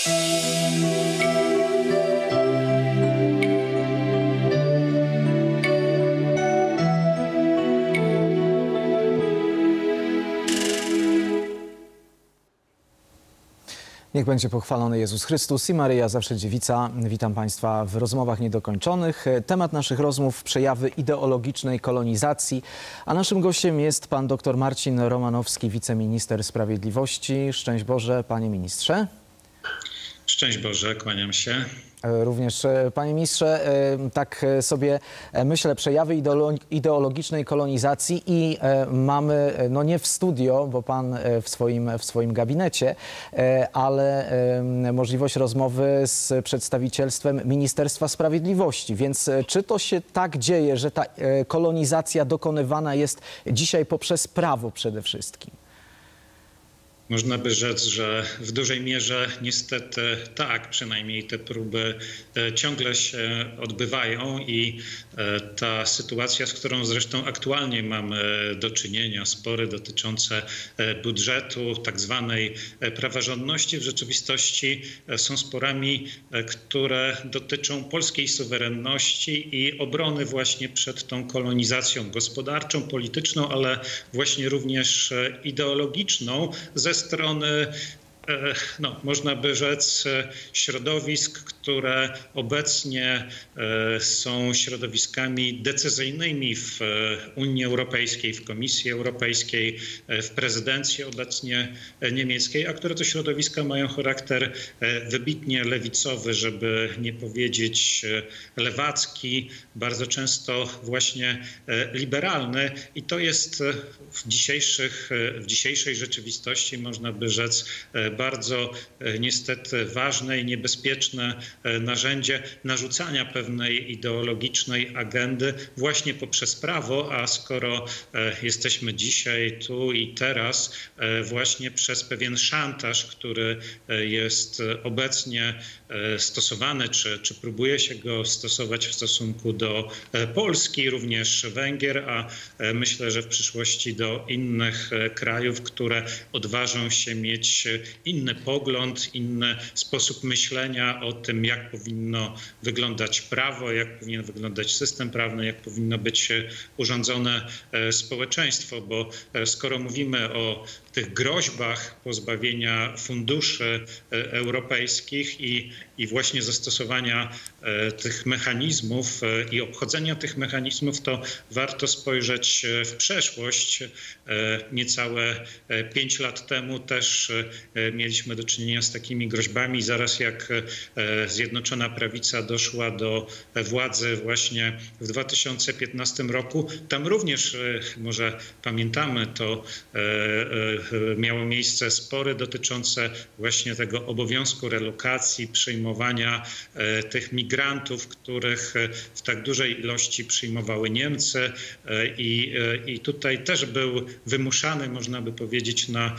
Niech będzie pochwalony Jezus Chrystus i Maryja zawsze dziewica. Witam Państwa w rozmowach niedokończonych. Temat naszych rozmów przejawy ideologicznej kolonizacji, a naszym gościem jest pan dr Marcin Romanowski, wiceminister sprawiedliwości. Szczęść Boże, panie ministrze. Szczęść Boże, kłaniam się. Również, e, panie ministrze, e, tak sobie e, myślę, przejawy ideologicznej kolonizacji i mamy, no nie w studio, bo pan w swoim, w swoim gabinecie, ale możliwość rozmowy z przedstawicielstwem Ministerstwa Sprawiedliwości. Więc czy to się tak dzieje, że ta kolonizacja dokonywana jest dzisiaj poprzez prawo przede wszystkim? Można by rzec, że w dużej mierze niestety tak, przynajmniej te próby e, ciągle się odbywają i e, ta sytuacja, z którą zresztą aktualnie mamy do czynienia, spory dotyczące e, budżetu, tak zwanej praworządności, w rzeczywistości są sporami, które dotyczą polskiej suwerenności i obrony właśnie przed tą kolonizacją gospodarczą, polityczną, ale właśnie również ideologiczną ze strony no, można by rzec, e, środowisk, które obecnie e, są środowiskami decyzyjnymi w Unii Europejskiej, w Komisji Europejskiej, w prezydencji obecnie niemieckiej, a które to środowiska mają charakter wybitnie lewicowy, żeby nie powiedzieć lewacki, bardzo często właśnie liberalny. I to jest w, dzisiejszych, w dzisiejszej rzeczywistości, można by rzec, bardzo e, niestety ważne i niebezpieczne e, narzędzie narzucania pewnej ideologicznej agendy właśnie poprzez prawo, a skoro e, jesteśmy dzisiaj tu i teraz właśnie przez pewien szantaż, który jest obecnie stosowany, czy, czy próbuje się go stosować w stosunku do Polski, również Węgier, a myślę, że w przyszłości do innych krajów, które odważą się mieć inny pogląd, inny sposób myślenia o tym, jak powinno wyglądać prawo, jak powinien wyglądać system prawny, jak powinno być urządzone e, społeczeństwo, bo e, skoro mówimy o tych groźbach pozbawienia funduszy e, europejskich i, i właśnie zastosowania tych mechanizmów i obchodzenia tych mechanizmów, to warto spojrzeć w przeszłość. Niecałe pięć lat temu też mieliśmy do czynienia z takimi groźbami. Zaraz jak Zjednoczona Prawica doszła do władzy właśnie w 2015 roku, tam również, może pamiętamy to, miało miejsce spory dotyczące właśnie tego obowiązku relokacji, przyjmowania e, tych migrantów, których e, w tak dużej ilości przyjmowały Niemcy e, i, i tutaj też był wymuszany, można by powiedzieć, na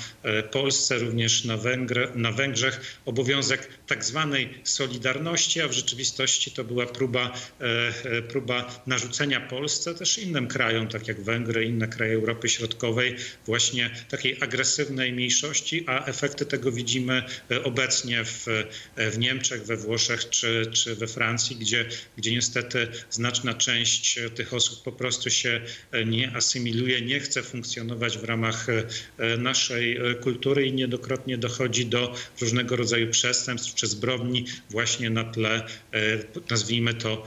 Polsce, również na, Węgry, na Węgrzech obowiązek tak zwanej solidarności, a w rzeczywistości to była próba, próba narzucenia Polsce, też innym krajom, tak jak Węgry, inne kraje Europy Środkowej, właśnie takiej agresywnej mniejszości, a efekty tego widzimy e, obecnie w, e, w Niemczech, we Włoszech czy, czy we Francji, gdzie, gdzie niestety znaczna część tych osób po prostu się e, nie asymiluje, nie chce funkcjonować w ramach naszej kultury i niedokrotnie dochodzi do różnego rodzaju przestępstw czy zbrodni właśnie na tle, nazwijmy to,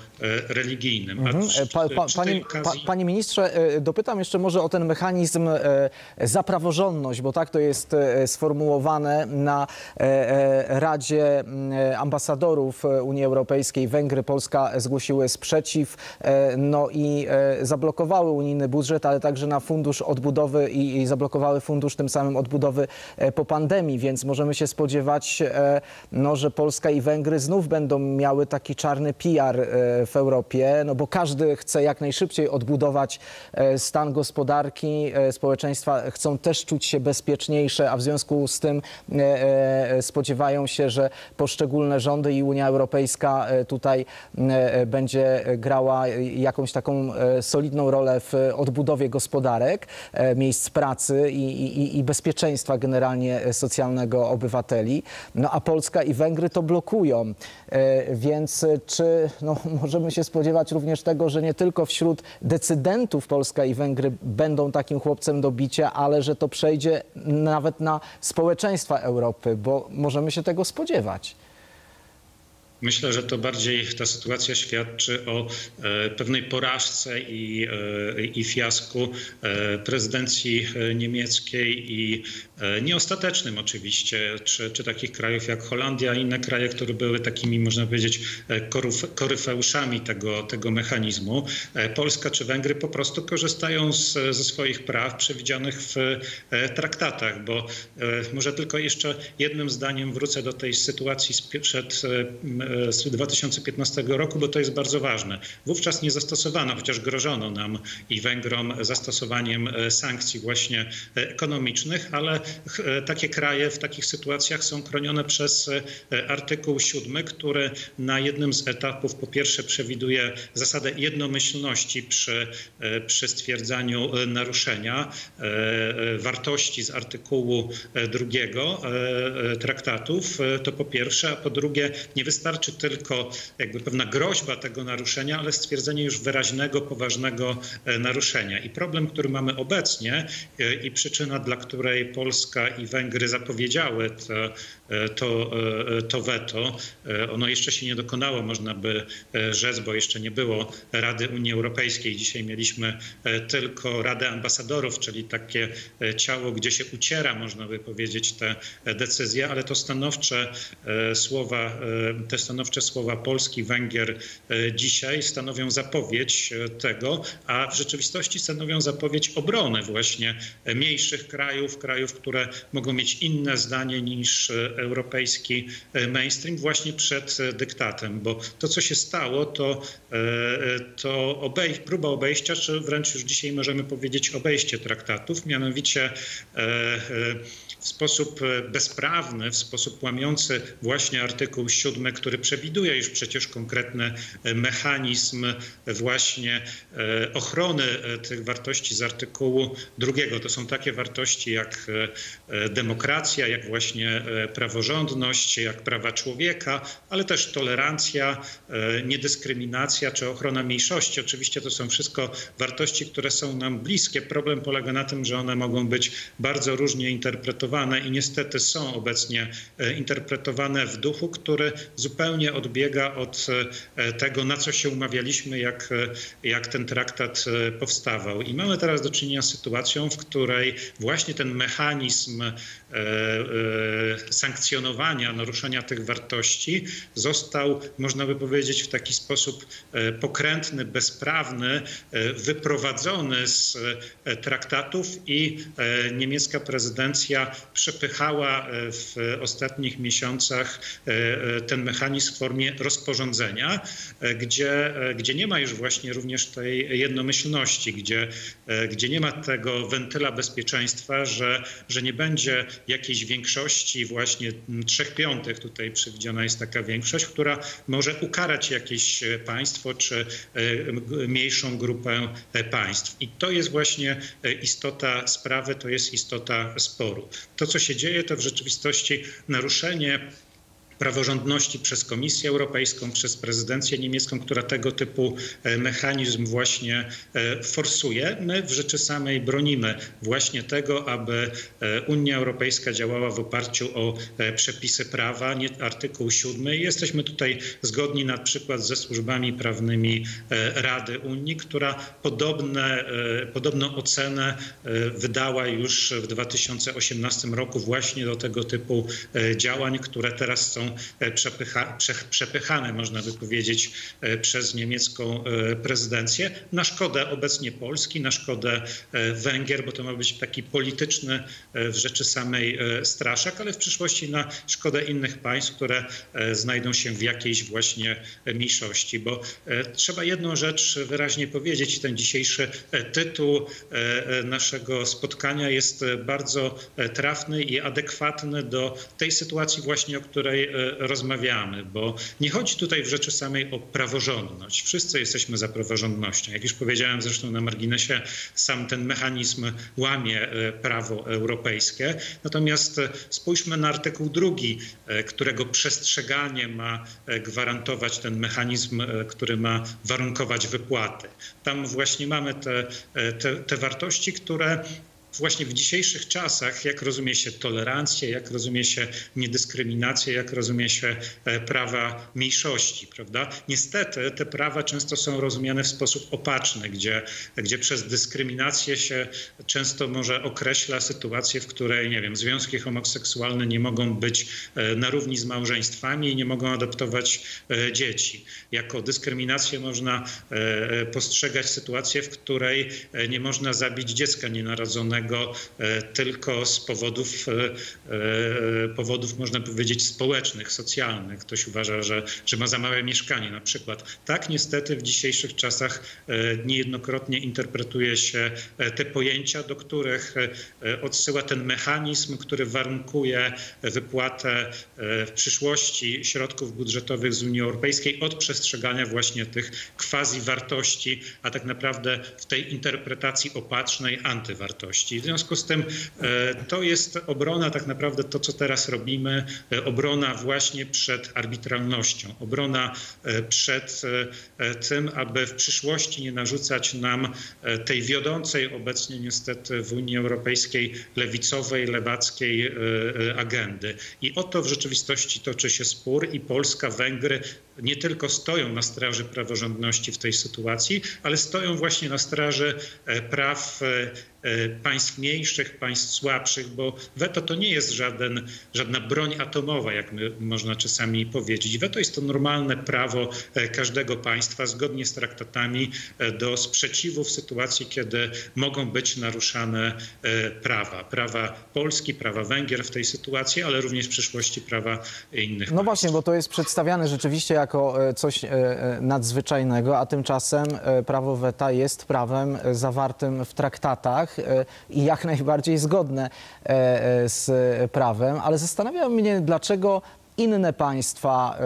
religijnym. Mhm. Pa, pa, panie, okazji... pa, panie ministrze, dopytam jeszcze może o ten mechanizm za praworządność bo tak to jest e, sformułowane na e, e, Radzie Ambasadorów Unii Europejskiej. Węgry, Polska zgłosiły sprzeciw, no i zablokowały unijny budżet, ale także na fundusz odbudowy i, i zablokowały fundusz tym samym odbudowy po pandemii, więc możemy się spodziewać, no, że Polska i Węgry znów będą miały taki czarny PR w Europie, no bo każdy chce jak najszybciej odbudować stan gospodarki, społeczeństwa chcą też czuć się bezpieczniejsze, a w związku z tym e, e, spodziewają się, że poszczególne rządy i Unia Europejska e, tutaj będzie grała jakąś taką solidną rolę w odbudowie gospodarek, miejsc pracy i, i, i bezpieczeństwa generalnie socjalnego obywateli, no a Polska i Węgry to blokują. E, Więc czy no, możemy się spodziewać również tego, że nie tylko wśród decydentów Polska i Węgry będą takim chłopcem do bicia, ale że to przejdzie nawet na społeczeństwa Europy, bo możemy się tego spodziewać. Myślę, że to bardziej ta sytuacja świadczy o e, pewnej porażce i, e, i fiasku e, prezydencji niemieckiej i nieostatecznym oczywiście, czy, czy takich krajów jak Holandia inne kraje, które były takimi, można powiedzieć, koryfeuszami tego, tego mechanizmu. Polska czy Węgry po prostu korzystają z, ze swoich praw przewidzianych w traktatach, bo może tylko jeszcze jednym zdaniem wrócę do tej sytuacji sprzed z 2015 roku, bo to jest bardzo ważne. Wówczas nie zastosowano, chociaż grożono nam i Węgrom zastosowaniem e, sankcji właśnie e, ekonomicznych, ale e, takie kraje w takich sytuacjach są chronione przez artykuł 7, który na jednym z etapów po pierwsze przewiduje zasadę jednomyślności przy, przy stwierdzaniu naruszenia wartości z artykułu drugiego traktatów, to po pierwsze, a po drugie nie wystarczy wystarczy tylko jakby pewna groźba tego naruszenia, ale stwierdzenie już wyraźnego, poważnego e, naruszenia. I problem, który mamy obecnie e, i przyczyna, dla której Polska i Węgry zapowiedziały to, e, to, to weto, ono jeszcze się nie dokonało, można by rzec, bo jeszcze nie było Rady Unii Europejskiej. Dzisiaj mieliśmy tylko Radę Ambasadorów, czyli takie ciało, gdzie się uciera, można by powiedzieć, te decyzje, ale to stanowcze słowa, te stanowcze słowa Polski, Węgier e, dzisiaj stanowią zapowiedź e, tego, a w rzeczywistości stanowią zapowiedź obrony właśnie mniejszych krajów, krajów, które mogą mieć inne zdanie niż e, europejski mainstream właśnie przed dyktatem, bo to, co się stało, to, to obej próba obejścia, czy wręcz już dzisiaj możemy powiedzieć obejście traktatów, mianowicie w sposób bezprawny, w sposób łamiący właśnie artykuł 7, który przewiduje już przecież konkretny e, mechanizm właśnie e, ochrony e, tych wartości z artykułu drugiego. To są takie wartości jak demokracja, jak właśnie praworządność, jak prawa człowieka, ale też tolerancja, niedyskryminacja czy ochrona mniejszości. Oczywiście to są wszystko wartości, które są nam bliskie. Problem polega na tym, że one mogą być bardzo różnie interpretowane i niestety są obecnie interpretowane w duchu, który zupełnie odbiega od e, tego, na co się umawialiśmy, jak, e, jak ten traktat e, powstawał. I mamy teraz do czynienia z sytuacją, w której właśnie ten mechanizm sankcjonowania naruszenia tych wartości został, można by powiedzieć, w taki sposób pokrętny, bezprawny, wyprowadzony z traktatów i niemiecka prezydencja przepychała w ostatnich miesiącach ten mechanizm w formie rozporządzenia, e, gdzie, e, gdzie nie ma już właśnie również tej jednomyślności, gdzie, e, gdzie nie ma tego wentyla bezpieczeństwa, że, że nie będzie jakiejś większości, właśnie trzech piątych, tutaj przewidziana jest taka większość, która może ukarać jakieś państwo czy mniejszą grupę państw. I to jest właśnie istota sprawy, to jest istota sporu. To, co się dzieje, to w rzeczywistości naruszenie praworządności przez Komisję Europejską, przez prezydencję niemiecką, która tego typu e, mechanizm właśnie e, forsuje. My w rzeczy samej bronimy właśnie tego, aby e, Unia Europejska działała w oparciu o przepisy prawa, nie artykuł 7. Jesteśmy tutaj zgodni na przykład ze służbami prawnymi Rady Unii, która podobne, podobną ocenę wydała już w 2018 roku właśnie do tego typu działań, które teraz są E, przepycha, przepychane, można by powiedzieć, e, przez niemiecką e, prezydencję, na szkodę obecnie Polski, na szkodę Węgier, bo to ma być taki polityczny w rzeczy samej straszak, ale w przyszłości na szkodę innych państw, które znajdą się w jakiejś właśnie mniejszości, bo trzeba jedną rzecz wyraźnie powiedzieć. Ten dzisiejszy tytuł naszego spotkania jest bardzo trafny i adekwatny do tej sytuacji właśnie, o której rozmawiamy, bo nie chodzi tutaj w rzeczy samej o praworządność. Wszyscy jesteśmy za praworządnością. Jak już powiedziałem zresztą na marginesie, sam ten mechanizm łamie prawo europejskie. Natomiast spójrzmy na artykuł drugi, którego przestrzeganie ma gwarantować ten mechanizm, który ma warunkować wypłaty. Tam właśnie mamy te, te, te wartości, które właśnie w dzisiejszych czasach, jak rozumie się tolerancję, jak rozumie się niedyskryminację, jak rozumie się e, prawa mniejszości, prawda? Niestety te prawa często są rozumiane w sposób opaczny, gdzie, gdzie przez dyskryminację się często może określa sytuację, w której, nie wiem, związki homoseksualne nie mogą być e, na równi z małżeństwami i nie mogą adoptować e, dzieci. Jako dyskryminację można postrzegać sytuację, w której nie można zabić dziecka nienarodzonego E, tylko z powodów, e, e, powodów, można powiedzieć, społecznych, socjalnych. Ktoś uważa, że, że ma za małe mieszkanie na przykład. Tak niestety w dzisiejszych czasach niejednokrotnie interpretuje się te pojęcia, do których odsyła ten mechanizm, który warunkuje wypłatę w przyszłości środków budżetowych z Unii Europejskiej od przestrzegania właśnie tych quasi wartości, a tak naprawdę w tej interpretacji opatrznej antywartości. W związku z tym e, to jest obrona, tak naprawdę to, co teraz robimy, e, obrona właśnie przed arbitralnością, obrona e, przed tym, aby w przyszłości nie narzucać nam tej wiodącej obecnie niestety w Unii Europejskiej lewicowej, lewackiej agendy. I o to w rzeczywistości toczy się spór i Polska, Węgry nie tylko stoją na straży praworządności w tej sytuacji, ale stoją właśnie na straży praw E, państw mniejszych, państw słabszych, bo weto to nie jest żaden, żadna broń atomowa, jak my, można czasami powiedzieć. Weto jest to normalne prawo e, każdego państwa zgodnie z traktatami e, do sprzeciwu w sytuacji, kiedy mogą być naruszane prawa. Prawa Polski, prawa Węgier w tej sytuacji, ale również w przyszłości prawa innych No państw. właśnie, bo to jest przedstawiane rzeczywiście jako coś nadzwyczajnego, a tymczasem prawo weta jest prawem zawartym w traktatach E, i jak najbardziej zgodne e, e, z prawem, ale zastanawiam mnie, dlaczego inne państwa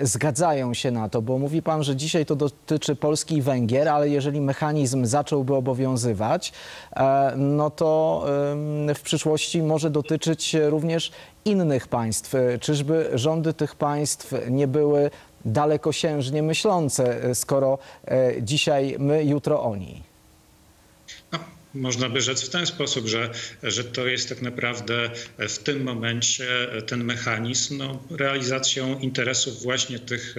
zgadzają się na to, bo mówi pan, że dzisiaj to dotyczy Polski i Węgier, ale jeżeli mechanizm zacząłby obowiązywać, no to w przyszłości może dotyczyć również innych państw. Czyżby rządy tych państw nie były dalekosiężnie myślące, skoro dzisiaj my, jutro oni? Można by rzec w ten sposób, że, że to jest tak naprawdę w tym momencie ten mechanizm no, realizacją interesów właśnie tych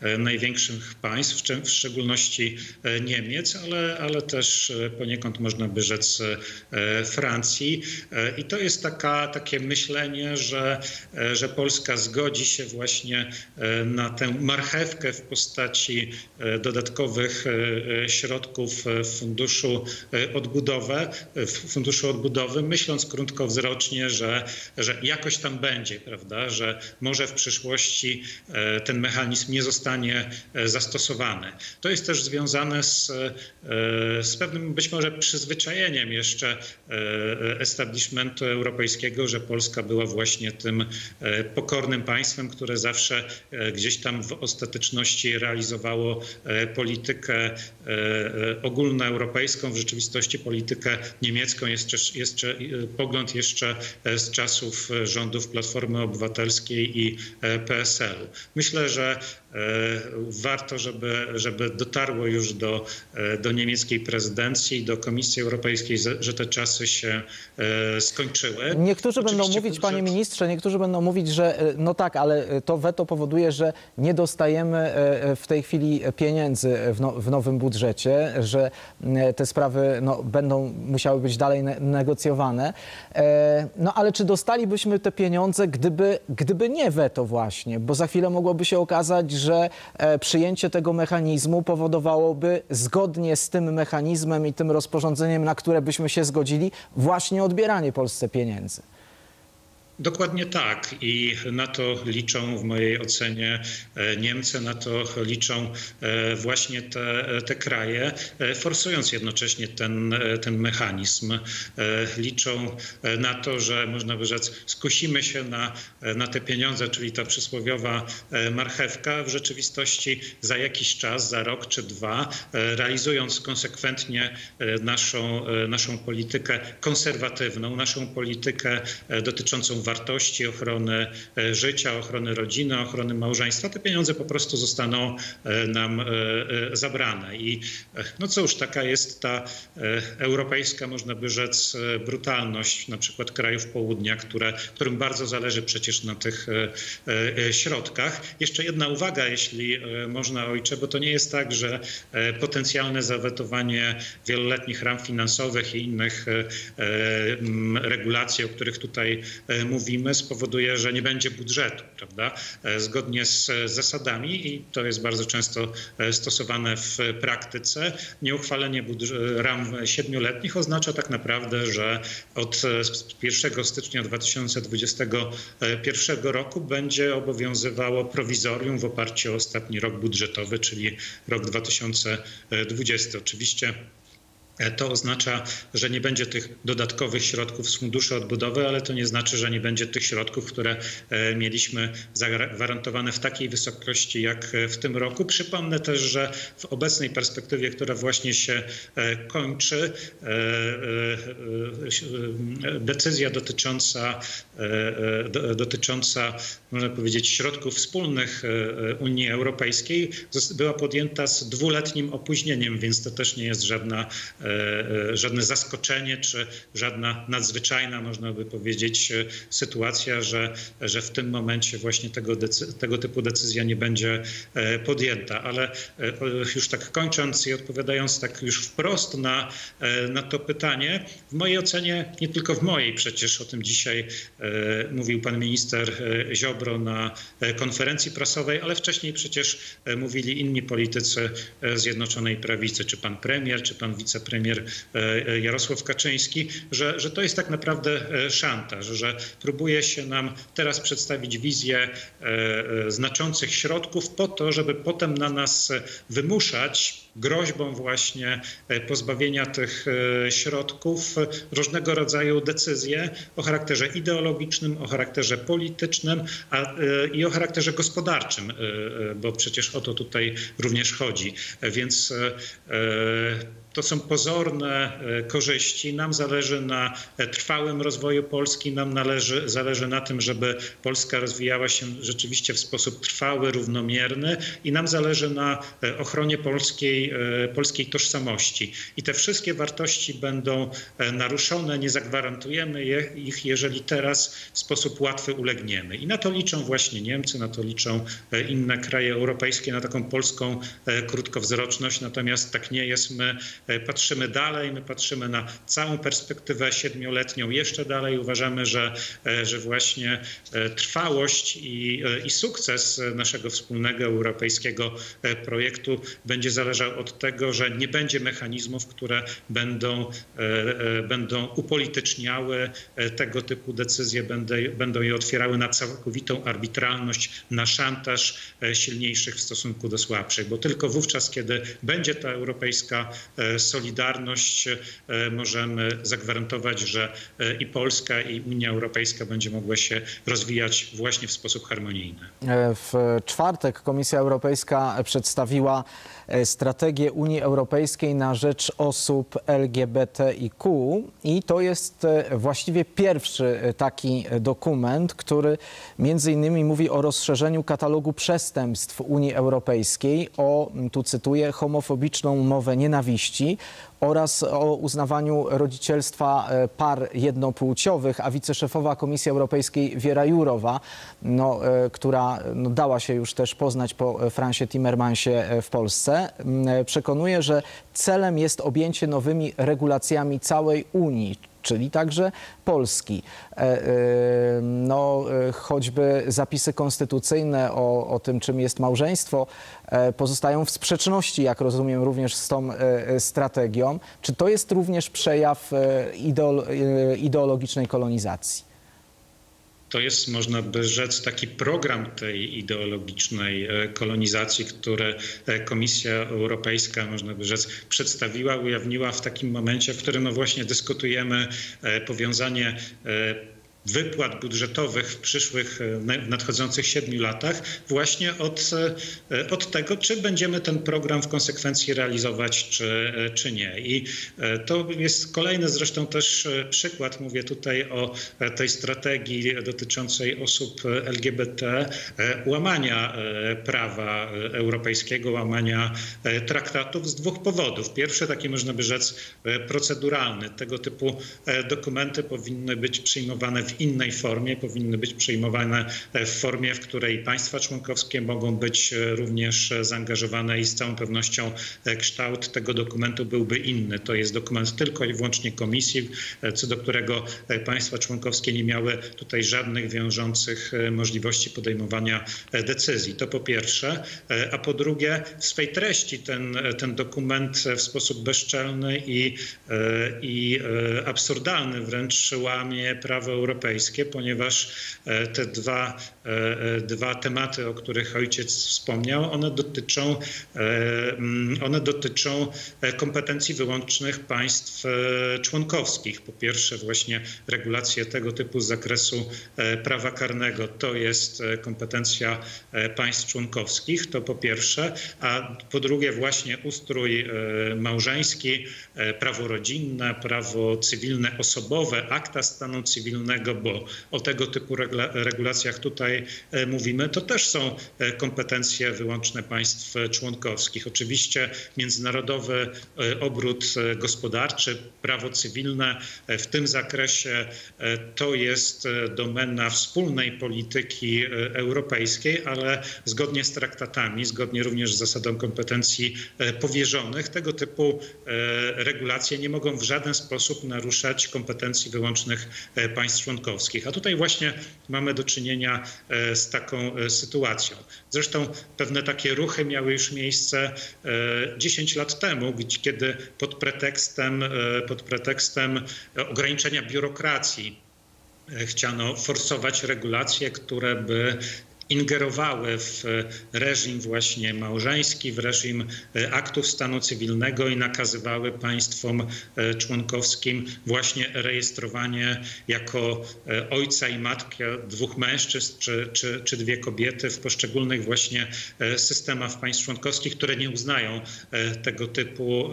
e, największych państw, w szczególności e, Niemiec, ale, ale też e, poniekąd można by rzec Francji. I to jest taka, takie myślenie, że, że Polska zgodzi się właśnie na tę marchewkę w postaci dodatkowych środków w funduszu odbudowy odbudowę, w Funduszu Odbudowy, myśląc krótkowzrocznie, że, że jakoś tam będzie, prawda, że może w przyszłości e, ten mechanizm nie zostanie e, zastosowany. To jest też związane z, e, z pewnym być może przyzwyczajeniem jeszcze establishmentu europejskiego, że Polska była właśnie tym pokornym państwem, które zawsze gdzieś tam w ostateczności realizowało politykę ogólnoeuropejską, w rzeczywistości politykę politykę niemiecką, jest jeszcze, pogląd jeszcze e, z czasów e, rządów Platformy Obywatelskiej i e, PSL-u. Myślę, że warto, żeby, żeby dotarło już do, do niemieckiej prezydencji, do Komisji Europejskiej, że te czasy się skończyły. Niektórzy Oczywiście będą mówić, panie ministrze, niektórzy będą mówić, że no tak, ale to weto powoduje, że nie dostajemy w tej chwili pieniędzy w, no, w nowym budżecie, że te sprawy no, będą musiały być dalej negocjowane. E, no ale czy dostalibyśmy te pieniądze, gdyby, gdyby nie weto właśnie? Bo za chwilę mogłoby się okazać, że e, przyjęcie tego mechanizmu powodowałoby zgodnie z tym mechanizmem i tym rozporządzeniem, na które byśmy się zgodzili, właśnie odbieranie Polsce pieniędzy. Dokładnie tak i na to liczą w mojej ocenie e, Niemcy, na to liczą e, właśnie te, te kraje, e, forsując jednocześnie ten, ten mechanizm. Liczą na to, że można by rzec, skusimy się na, na te pieniądze, czyli ta przysłowiowa marchewka. W rzeczywistości za jakiś czas, za rok czy dwa, realizując konsekwentnie naszą, naszą politykę konserwatywną, naszą politykę dotyczącą wartości, ochrony e, życia, ochrony rodziny, ochrony małżeństwa, te pieniądze po prostu zostaną e, nam e, zabrane. I no cóż, taka jest ta europejska, można by rzec, brutalność na przykład krajów południa, które, którym bardzo zależy przecież na tych środkach. Jeszcze jedna uwaga, jeśli można, ojcze, bo to nie jest tak, że potencjalne zawetowanie wieloletnich ram finansowych i innych regulacji, o których tutaj mówimy, mówimy, spowoduje, że nie będzie budżetu, prawda? E, zgodnie z zasadami i to jest bardzo często e, stosowane w praktyce. Nieuchwalenie ram siedmioletnich oznacza tak naprawdę, że od 1 stycznia 2021 roku będzie obowiązywało prowizorium w oparciu o ostatni rok budżetowy, czyli rok 2020. Oczywiście to oznacza, że nie będzie tych dodatkowych środków z Funduszu Odbudowy, ale to nie znaczy, że nie będzie tych środków, które e, mieliśmy zagwarantowane w takiej wysokości jak w tym roku. Przypomnę też, że w obecnej perspektywie, która właśnie się e, kończy, e, decyzja dotycząca, dotycząca można powiedzieć, środków wspólnych Unii Europejskiej była podjęta z dwuletnim opóźnieniem, więc to też nie jest żadna żadne zaskoczenie czy żadna nadzwyczajna, można by powiedzieć, e, sytuacja, że, że w tym momencie właśnie tego, tego typu decyzja nie będzie podjęta. Ale już tak kończąc i odpowiadając tak już wprost na, na to pytanie, w mojej ocenie, nie tylko w mojej, przecież o tym dzisiaj mówił pan minister Ziobro na konferencji prasowej, ale wcześniej przecież mówili inni politycy Zjednoczonej Prawicy, czy pan premier, czy pan wicepremier premier e, e, Jarosław Kaczyński, że, że to jest tak naprawdę e, szantaż, że próbuje się nam teraz przedstawić wizję znaczących środków po to, żeby potem na nas wymuszać groźbą właśnie pozbawienia tych środków różnego rodzaju decyzje o charakterze ideologicznym, o charakterze politycznym a, i o charakterze gospodarczym, bo przecież o to tutaj również chodzi. Więc to są pozorne e, korzyści. Nam zależy na e, trwałym rozwoju Polski, nam należy, zależy na tym, żeby Polska rozwijała się rzeczywiście w sposób trwały, równomierny i nam zależy na e, ochronie polskiej, polskiej tożsamości. I te wszystkie wartości będą naruszone, nie zagwarantujemy je, ich, jeżeli teraz w sposób łatwy ulegniemy. I na to liczą właśnie Niemcy, na to liczą inne kraje europejskie, na taką polską krótkowzroczność. Natomiast tak nie jest. My patrzymy dalej, my patrzymy na całą perspektywę siedmioletnią jeszcze dalej. Uważamy, że, e, że właśnie e, trwałość i, i sukces naszego wspólnego europejskiego projektu będzie zależał od tego, że nie będzie mechanizmów, które będą, będą upolityczniały tego typu decyzje, będą, będą je otwierały na całkowitą arbitralność, na szantaż silniejszych w stosunku do słabszych, bo tylko wówczas, kiedy będzie ta europejska solidarność e, możemy zagwarantować, że e, i Polska, i Unia Europejska będzie mogła się rozwijać właśnie w sposób harmonijny. E, w czwartek Komisja Europejska przedstawiła strategię Unii Europejskiej na rzecz osób LGBTIQ i to jest właściwie pierwszy taki dokument, który między innymi mówi o rozszerzeniu katalogu przestępstw Unii Europejskiej, o, tu cytuję, homofobiczną mowę nienawiści, oraz o uznawaniu rodzicielstwa e, par jednopłciowych, a wiceszefowa Komisji Europejskiej Wiera Jurowa, no, e, która no, dała się już też poznać po Francie Timmermansie e, w Polsce, przekonuje, że celem jest objęcie nowymi regulacjami całej Unii, czyli także Polski. E, e, no, e, choćby zapisy konstytucyjne o, o tym, czym jest małżeństwo, pozostają w sprzeczności, jak rozumiem, również z tą strategią. Czy to jest również przejaw ideologicznej kolonizacji? To jest, można by rzec, taki program tej ideologicznej kolonizacji, który Komisja Europejska, można by rzec, przedstawiła, ujawniła w takim momencie, w którym no właśnie dyskutujemy powiązanie wypłat budżetowych w przyszłych, e, w nadchodzących siedmiu latach właśnie od, e, od tego, czy będziemy ten program w konsekwencji realizować, czy, e, czy nie. I to jest kolejny zresztą też przykład, mówię tutaj o tej strategii dotyczącej osób LGBT, łamania prawa europejskiego, łamania traktatów z dwóch powodów. Pierwszy taki można by rzec proceduralny. Tego typu dokumenty powinny być przyjmowane w innej formie, powinny być przyjmowane w formie, w której państwa członkowskie mogą być również zaangażowane i z całą pewnością kształt tego dokumentu byłby inny. To jest dokument tylko i wyłącznie komisji, co do którego państwa członkowskie nie miały tutaj żadnych wiążących możliwości podejmowania decyzji. To po pierwsze. A po drugie, w swej treści ten, ten dokument w sposób bezczelny i, i absurdalny wręcz łamie prawo europejskie europejskie, ponieważ e, te dwa, e, e, dwa tematy, o których ojciec wspomniał, one dotyczą, mm, one dotyczą kompetencji wyłącznych państw członkowskich. Po pierwsze właśnie regulacje tego typu z zakresu prawa karnego to jest kompetencja państw członkowskich, to po pierwsze, a po drugie właśnie ustrój małżeński, prawo rodzinne, prawo cywilne osobowe, akta stanu cywilnego, bo o tego typu regulacjach tutaj e, mówimy, to też są e, kompetencje wyłączne państw członkowskich. Oczywiście międzynarodowy e, obrót gospodarczy, prawo cywilne w tym zakresie to jest domena wspólnej polityki europejskiej, ale zgodnie z traktatami, zgodnie również z zasadą kompetencji powierzonych, tego typu regulacje nie mogą w żaden sposób naruszać kompetencji wyłącznych państw członkowskich członkowskich. A tutaj właśnie mamy do czynienia e, z taką e, sytuacją. Zresztą pewne takie ruchy miały już miejsce 10 e, lat temu, kiedy pod pretekstem, pod pretekstem ograniczenia biurokracji chciano forsować regulacje, które by ingerowały w reżim właśnie małżeński, w reżim e, aktów stanu cywilnego i nakazywały państwom e, członkowskim właśnie rejestrowanie jako e, ojca i matkę dwóch mężczyzn czy, czy, czy dwie kobiety w poszczególnych właśnie systemach państw członkowskich, które nie uznają tego typu,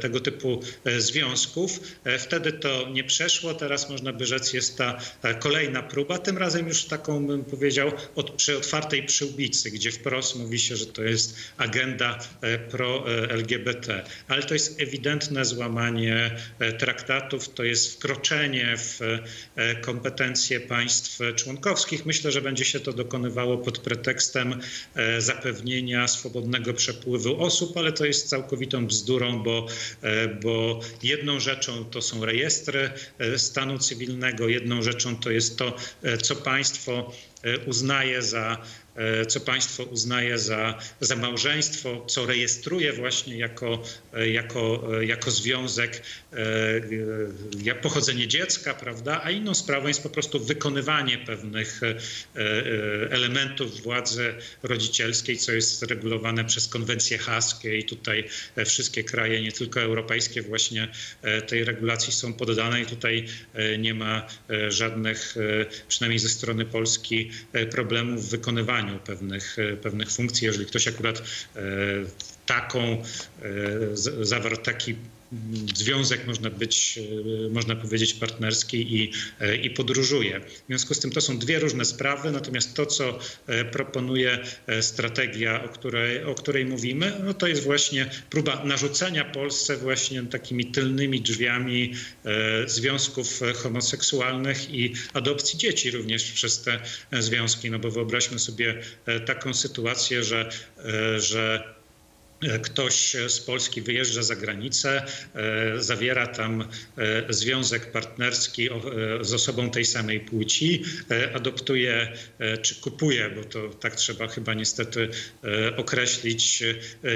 tego typu związków. Wtedy to nie przeszło, teraz można by rzec jest ta kolejna próba, tym razem już taką bym powiedział od przy otwartej przyłbicy, gdzie wprost mówi się, że to jest agenda e, pro-LGBT. Ale to jest ewidentne złamanie e, traktatów, to jest wkroczenie w e, kompetencje państw członkowskich. Myślę, że będzie się to dokonywało pod pretekstem zapewnienia swobodnego przepływu osób, ale to jest całkowitą bzdurą, bo, bo jedną rzeczą to są rejestry stanu cywilnego, jedną rzeczą to jest to, co państwo E, uznaje za co państwo uznaje za, za małżeństwo, co rejestruje właśnie jako, e, jako, e, jako związek pochodzenie dziecka, prawda? A inną sprawą jest po prostu wykonywanie pewnych elementów władzy rodzicielskiej, co jest regulowane przez konwencję haskie i tutaj wszystkie kraje, nie tylko europejskie, właśnie tej regulacji są poddane i tutaj nie ma żadnych, przynajmniej ze strony Polski, problemów w wykonywaniu pewnych, e, pewnych funkcji. Jeżeli ktoś akurat e, taką e, zawarł taki związek można być, można powiedzieć, partnerski i, i podróżuje. W związku z tym to są dwie różne sprawy, natomiast to, co proponuje strategia, o której, o której mówimy, no to jest właśnie próba narzucenia Polsce właśnie takimi tylnymi drzwiami związków homoseksualnych i adopcji dzieci również przez te związki, no bo wyobraźmy sobie taką sytuację, że, że ktoś z Polski wyjeżdża za granicę, e, zawiera tam e, związek partnerski e, z osobą tej samej płci, adoptuje czy kupuje, bo to tak trzeba chyba niestety określić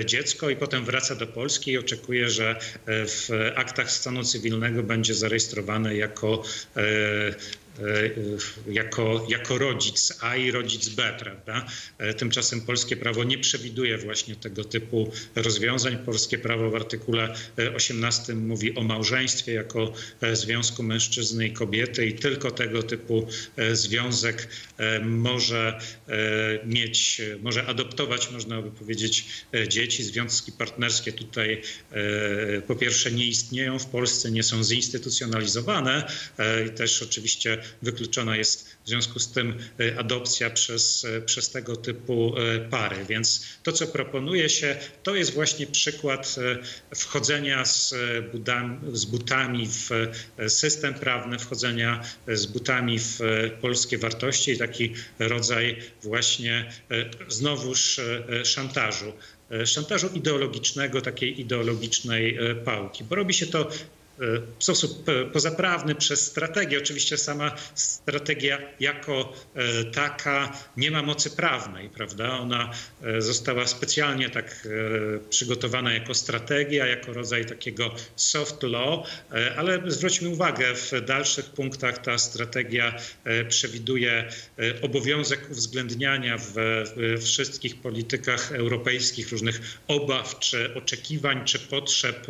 dziecko i potem wraca do Polski i oczekuje, że w aktach stanu cywilnego będzie zarejestrowane jako jako, jako rodzic A i rodzic B, prawda? Tymczasem polskie prawo nie przewiduje właśnie tego typu rozwiązań. Polskie prawo w artykule 18 mówi o małżeństwie jako związku mężczyzny i kobiety i tylko tego typu związek może mieć, może adoptować, można by powiedzieć, dzieci. Związki partnerskie tutaj po pierwsze nie istnieją w Polsce, nie są zinstytucjonalizowane i też oczywiście wykluczona jest w związku z tym e, adopcja przez, e, przez tego typu e, pary. Więc to, co proponuje się, to jest właśnie przykład wchodzenia z z butami w system prawny, wchodzenia z butami w polskie wartości i taki rodzaj właśnie znowuż szantażu szantażu ideologicznego, takiej ideologicznej pałki, bo robi się to w sposób pozaprawny przez strategię. Oczywiście sama strategia jako e, taka nie ma mocy prawnej, prawda? Ona e, została specjalnie tak e, przygotowana jako strategia, jako rodzaj takiego soft law, ale zwróćmy uwagę, w dalszych punktach ta strategia przewiduje obowiązek uwzględniania w wszystkich politykach europejskich różnych obaw, czy oczekiwań, czy potrzeb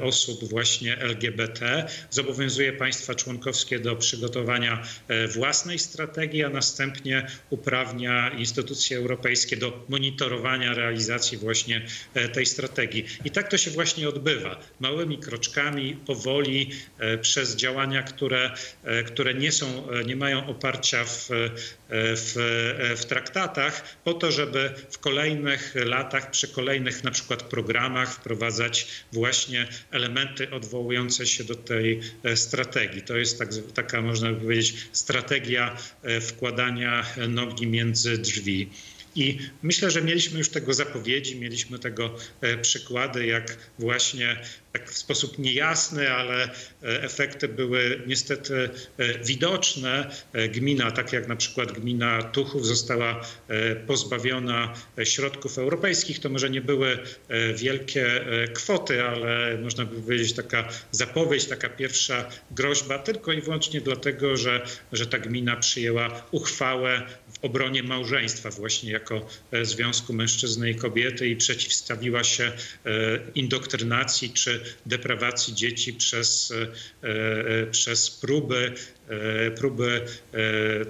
osób właśnie LGBT. Zobowiązuje państwa członkowskie do przygotowania e, własnej strategii, a następnie uprawnia instytucje europejskie do monitorowania realizacji właśnie e, tej strategii. I tak to się właśnie odbywa. Małymi kroczkami, powoli, e, przez działania, które, które nie, są, nie mają oparcia w, w, w traktatach, po to, żeby w kolejnych latach, przy kolejnych na przykład programach wprowadzać właśnie elementy odwołujące się do tej e, strategii. To jest tak, taka, można powiedzieć, strategia e, wkładania nogi między drzwi. I myślę, że mieliśmy już tego zapowiedzi, mieliśmy tego e, przykłady, jak właśnie tak w sposób niejasny, ale efekty były niestety widoczne. Gmina, tak jak na przykład gmina Tuchów została pozbawiona środków europejskich. To może nie były wielkie kwoty, ale można by powiedzieć taka zapowiedź, taka pierwsza groźba, tylko i wyłącznie dlatego, że, że ta gmina przyjęła uchwałę w obronie małżeństwa właśnie jako związku mężczyzny i kobiety i przeciwstawiła się indoktrynacji czy deprawacji dzieci przez, przez próby próby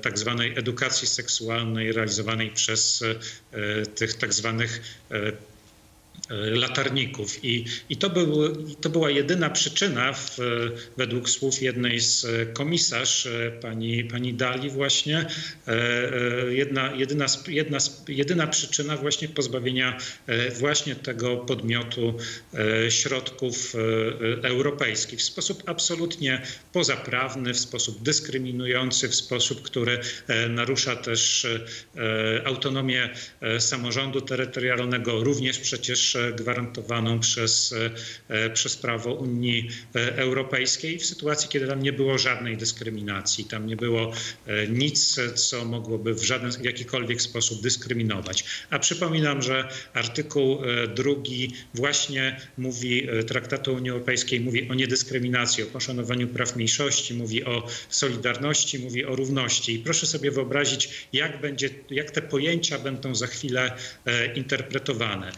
tak zwanej edukacji seksualnej realizowanej przez tych tak zwanych E, latarników. I, i to, był, to była jedyna przyczyna, w, według słów jednej z komisarz, e, pani, pani Dali właśnie, e, jedna, jedyna, jedna, jedyna przyczyna właśnie pozbawienia właśnie tego podmiotu środków europejskich w sposób absolutnie pozaprawny, w sposób dyskryminujący, w sposób, który narusza też autonomię samorządu terytorialnego, również przecież gwarantowaną przez, e, przez prawo Unii e, Europejskiej w sytuacji, kiedy tam nie było żadnej dyskryminacji, tam nie było e, nic, co mogłoby w żaden w jakikolwiek sposób dyskryminować. A przypominam, że artykuł drugi właśnie mówi, Traktatu Unii Europejskiej mówi o niedyskryminacji, o poszanowaniu praw mniejszości, mówi o solidarności, mówi o równości. I proszę sobie wyobrazić, jak, będzie, jak te pojęcia będą za chwilę interpretowane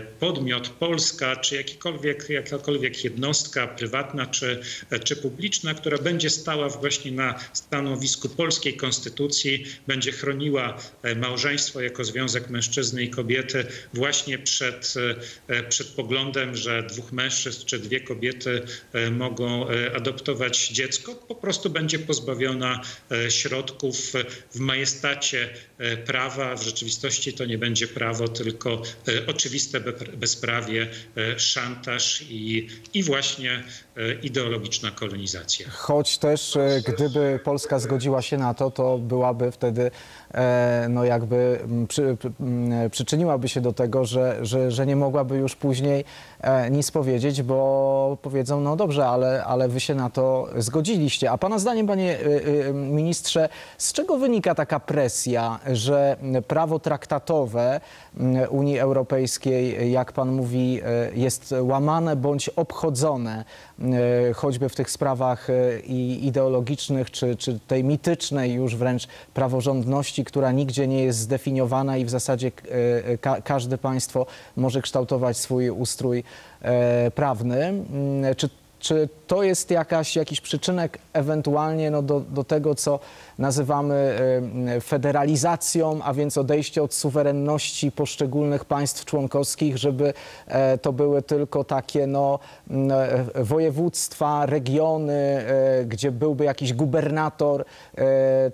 podmiot, Polska, czy jakikolwiek, jakakolwiek jednostka prywatna czy, czy publiczna, która będzie stała właśnie na stanowisku polskiej konstytucji, będzie chroniła e, małżeństwo jako związek mężczyzny i kobiety właśnie przed, e, przed poglądem, że dwóch mężczyzn czy dwie kobiety e, mogą adoptować dziecko, po prostu będzie pozbawiona środków w majestacie prawa. W rzeczywistości to nie będzie prawo, tylko oczywiste bezprawie, e, szantaż i, i właśnie e, ideologiczna kolonizacja. Choć też e, gdyby Polska zgodziła się na to, to byłaby wtedy no jakby przy, przyczyniłaby się do tego, że, że, że nie mogłaby już później nic powiedzieć, bo powiedzą, no dobrze, ale, ale wy się na to zgodziliście. A pana zdaniem, panie ministrze, z czego wynika taka presja, że prawo traktatowe Unii Europejskiej jak pan mówi, jest łamane bądź obchodzone, choćby w tych sprawach ideologicznych, czy, czy tej mitycznej już wręcz praworządności, która nigdzie nie jest zdefiniowana i w zasadzie ka każde państwo może kształtować swój ustrój prawny. Mm, czy czy to jest jakaś, jakiś przyczynek ewentualnie no, do, do tego, co nazywamy federalizacją, a więc odejście od suwerenności poszczególnych państw członkowskich, żeby e, to były tylko takie no, e, województwa, regiony, e, gdzie byłby jakiś gubernator,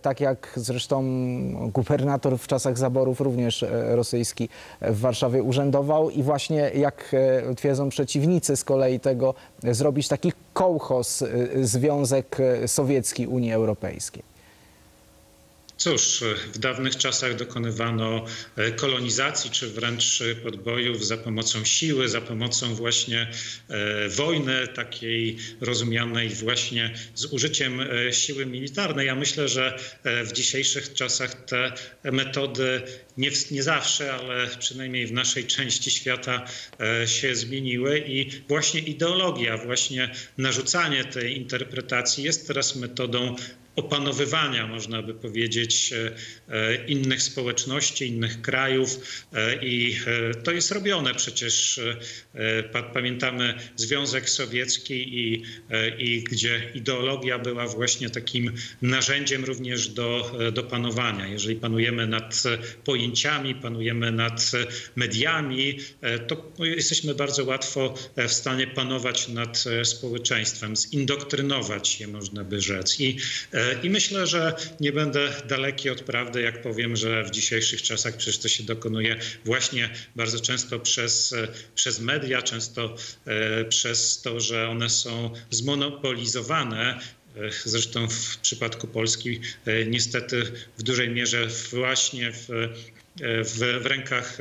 tak jak zresztą gubernator w czasach zaborów również rosyjski w Warszawie urzędował. I właśnie jak twierdzą przeciwnicy z kolei tego, zrobić taki kołchos, Związek Sowiecki Unii Europejskiej. Cóż, w dawnych czasach dokonywano e, kolonizacji czy wręcz podbojów za pomocą siły, za pomocą właśnie e, wojny takiej rozumianej właśnie z użyciem e, siły militarnej. Ja myślę, że w dzisiejszych czasach te metody nie, nie zawsze, ale przynajmniej w naszej części świata się zmieniły i właśnie ideologia, właśnie narzucanie tej interpretacji jest teraz metodą opanowywania, można by powiedzieć, e, e, innych społeczności, innych krajów. E, I to jest robione przecież. Pamiętamy Związek Sowiecki, i, i gdzie ideologia była właśnie takim narzędziem również do, do panowania. Jeżeli panujemy nad pojęciami, panujemy nad mediami, to jesteśmy bardzo łatwo w stanie panować nad społeczeństwem, zindoktrynować je, można by rzec. I i myślę, że nie będę daleki od prawdy, jak powiem, że w dzisiejszych czasach przecież to się dokonuje właśnie bardzo często przez, przez media, często e, przez to, że one są zmonopolizowane e, Zresztą w przypadku Polski e, niestety w dużej mierze właśnie w, w, w, rękach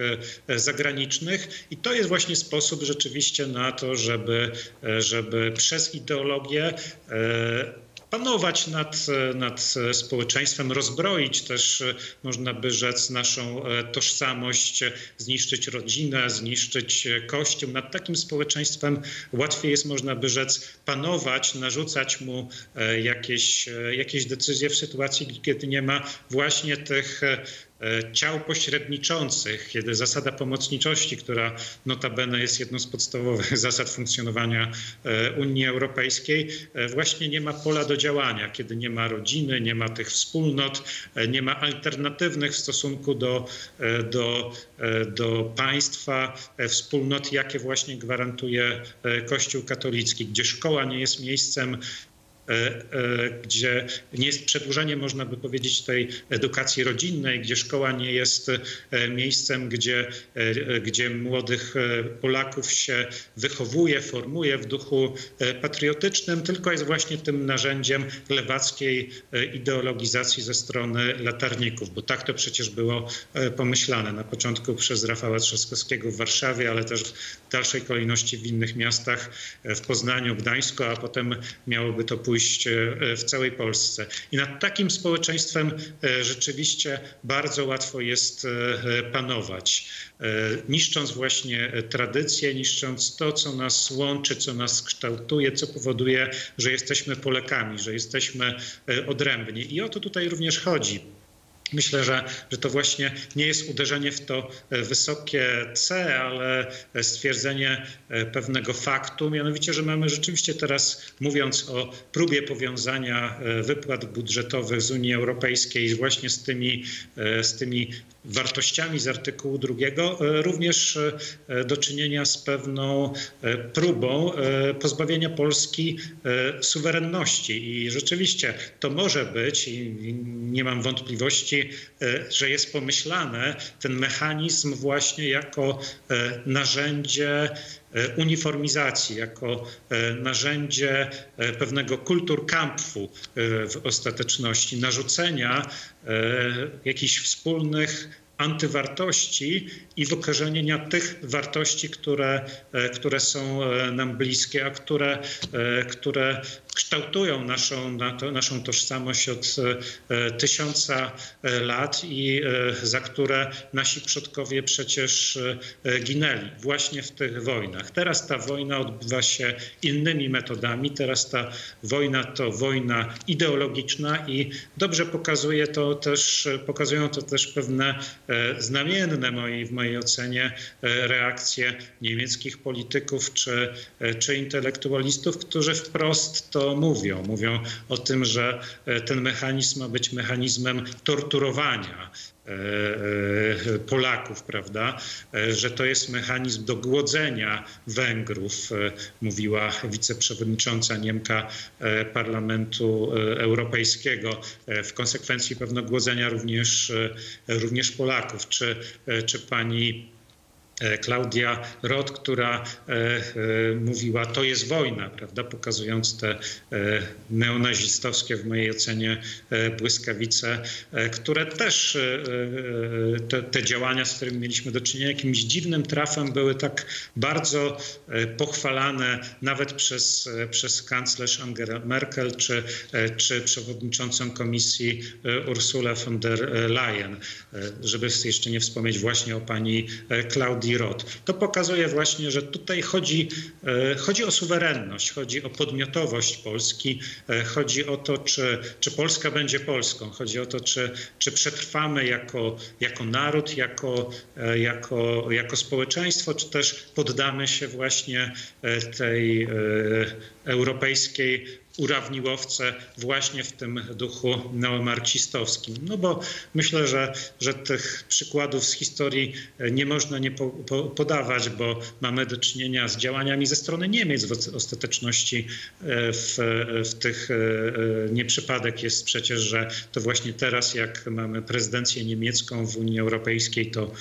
zagranicznych. I to jest właśnie sposób rzeczywiście na to, żeby, żeby przez ideologię panować nad, nad społeczeństwem, rozbroić też, można by rzec, naszą e, tożsamość, zniszczyć rodzinę, zniszczyć kościół. Nad takim społeczeństwem łatwiej jest, można by rzec, panować, narzucać mu e, jakieś, e, jakieś decyzje w sytuacji, kiedy nie ma właśnie tych E, ciał pośredniczących, kiedy zasada pomocniczości, która notabene jest jedną z podstawowych zasad funkcjonowania e, Unii Europejskiej, e, właśnie nie ma pola do działania, kiedy nie ma rodziny, nie ma tych wspólnot, nie ma alternatywnych w stosunku do, do, do państwa wspólnot, jakie właśnie gwarantuje Kościół katolicki, gdzie szkoła nie jest miejscem E, e, gdzie nie jest przedłużenie, można by powiedzieć, tej edukacji rodzinnej, gdzie szkoła nie jest e, miejscem, gdzie, gdzie młodych Polaków się wychowuje, formuje w duchu patriotycznym, tylko jest właśnie tym narzędziem lewackiej ideologizacji ze strony latarników, bo tak to przecież było pomyślane na początku przez Rafała Trzaskowskiego w Warszawie, ale też w dalszej kolejności w innych miastach, w Poznaniu, Gdańsku, a potem miałoby to pójść pójść e, w całej Polsce. I nad takim społeczeństwem e, rzeczywiście bardzo łatwo jest e, panować, niszcząc właśnie tradycje, niszcząc to, co nas łączy, co nas kształtuje, co powoduje, że jesteśmy Polakami, że jesteśmy odrębni. I o to tutaj również chodzi. Myślę, że, że to właśnie nie jest uderzenie w to e, wysokie C, ale stwierdzenie e, pewnego faktu, mianowicie, że mamy rzeczywiście teraz, mówiąc o próbie powiązania e, wypłat budżetowych z Unii Europejskiej właśnie z tymi, z tymi wartościami z artykułu drugiego, e, również e, do czynienia z pewną e, próbą pozbawienia Polski suwerenności. I rzeczywiście to może być, i nie mam wątpliwości, że jest pomyślane ten mechanizm właśnie jako narzędzie uniformizacji, jako narzędzie pewnego kulturkampfu w ostateczności, narzucenia jakichś wspólnych antywartości i wykorzenienia tych wartości, które, które są nam bliskie, a które, które kształtują naszą, naszą tożsamość od tysiąca lat i za które nasi przodkowie przecież ginęli właśnie w tych wojnach. Teraz ta wojna odbywa się innymi metodami. Teraz ta wojna to wojna ideologiczna i dobrze pokazuje to też, pokazują to też pewne znamienne moi, w mojej ocenie reakcje niemieckich polityków czy, czy intelektualistów, którzy wprost to mówią. Mówią o tym, że ten mechanizm ma być mechanizmem torturowania Polaków, prawda, że to jest mechanizm do głodzenia Węgrów, mówiła wiceprzewodnicząca Niemka Parlamentu Europejskiego, w konsekwencji pewno głodzenia również, również Polaków. Czy, czy pani Klaudia Roth, która mówiła, to jest wojna, prawda, pokazując te neonazistowskie, w mojej ocenie, błyskawice, które też, te, te, działania, z którymi mieliśmy do czynienia, jakimś dziwnym trafem były tak bardzo pochwalane nawet przez, przez kanclerz Angela Merkel czy, czy przewodniczącą komisji Ursulę von der Leyen, żeby jeszcze nie wspomnieć właśnie o pani Klaudii Roth. To pokazuje właśnie, że tutaj chodzi, chodzi o suwerenność, chodzi o podmiotowość Polski, chodzi o to, czy, czy Polska będzie Polską, chodzi o to, czy, czy przetrwamy jako, jako naród, jako, jako, jako społeczeństwo, czy też poddamy się właśnie tej europejskiej urawniłowce właśnie w tym duchu neomarksistowskim. No bo myślę, że, że tych przykładów z historii nie można nie po, po, podawać, bo mamy do czynienia z działaniami ze strony Niemiec w ostateczności w, w tych nie przypadek jest przecież, że to właśnie teraz jak mamy prezydencję niemiecką w Unii Europejskiej, to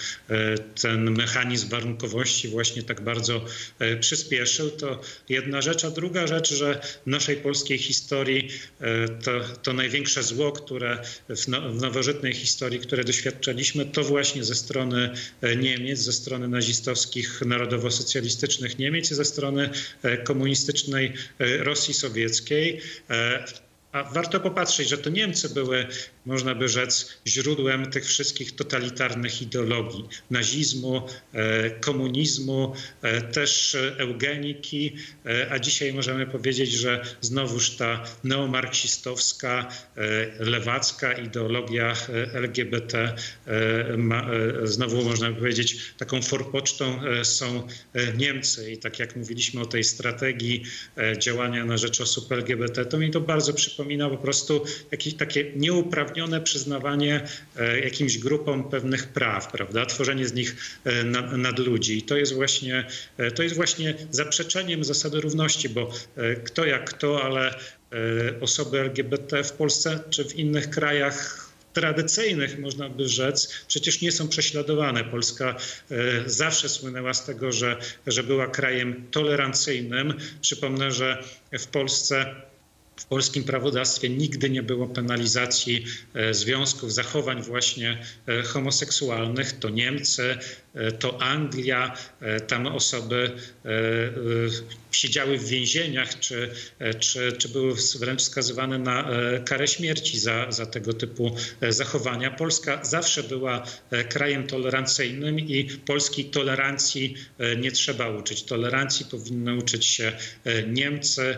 ten mechanizm warunkowości właśnie tak bardzo przyspieszył. To jedna rzecz, a druga rzecz, że naszej polskiej polskiej historii to, to największe zło, które w, no, w nowożytnej historii, które doświadczaliśmy, to właśnie ze strony Niemiec, ze strony nazistowskich, narodowo-socjalistycznych Niemiec i ze strony komunistycznej Rosji Sowieckiej. A warto popatrzeć, że to Niemcy były, można by rzec, źródłem tych wszystkich totalitarnych ideologii nazizmu, komunizmu, też eugeniki, a dzisiaj możemy powiedzieć, że znowuż ta neomarksistowska, lewacka ideologia LGBT, znowu można by powiedzieć, taką forpocztą są Niemcy. I tak jak mówiliśmy o tej strategii działania na rzecz osób LGBT, to mi to bardzo przypomina przypomina po prostu jakieś takie nieuprawnione przyznawanie jakimś grupom pewnych praw, prawda? Tworzenie z nich nad, nadludzi. I to jest właśnie, to jest właśnie zaprzeczeniem zasady równości, bo kto jak kto, ale osoby LGBT w Polsce czy w innych krajach tradycyjnych, można by rzec, przecież nie są prześladowane. Polska zawsze słynęła z tego, że, że była krajem tolerancyjnym. Przypomnę, że w Polsce w polskim prawodawstwie nigdy nie było penalizacji związków, zachowań właśnie homoseksualnych. To Niemcy, to Anglia, tam osoby siedziały w więzieniach, czy, czy, czy były wręcz skazywane na karę śmierci za, za tego typu zachowania. Polska zawsze była krajem tolerancyjnym i polskiej tolerancji nie trzeba uczyć. Tolerancji powinny uczyć się Niemcy,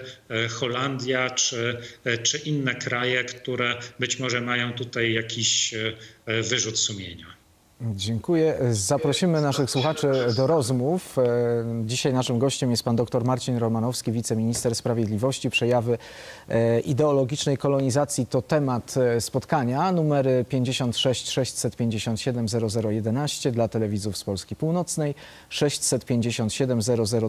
Holandia czy, czy inne kraje, które być może mają tutaj jakiś wyrzut sumienia. Dziękuję. Zaprosimy naszych słuchaczy do rozmów. Dzisiaj naszym gościem jest pan dr Marcin Romanowski, wiceminister sprawiedliwości. Przejawy ideologicznej kolonizacji to temat spotkania. Numery 56 657 0011 dla telewizów z Polski Północnej, 657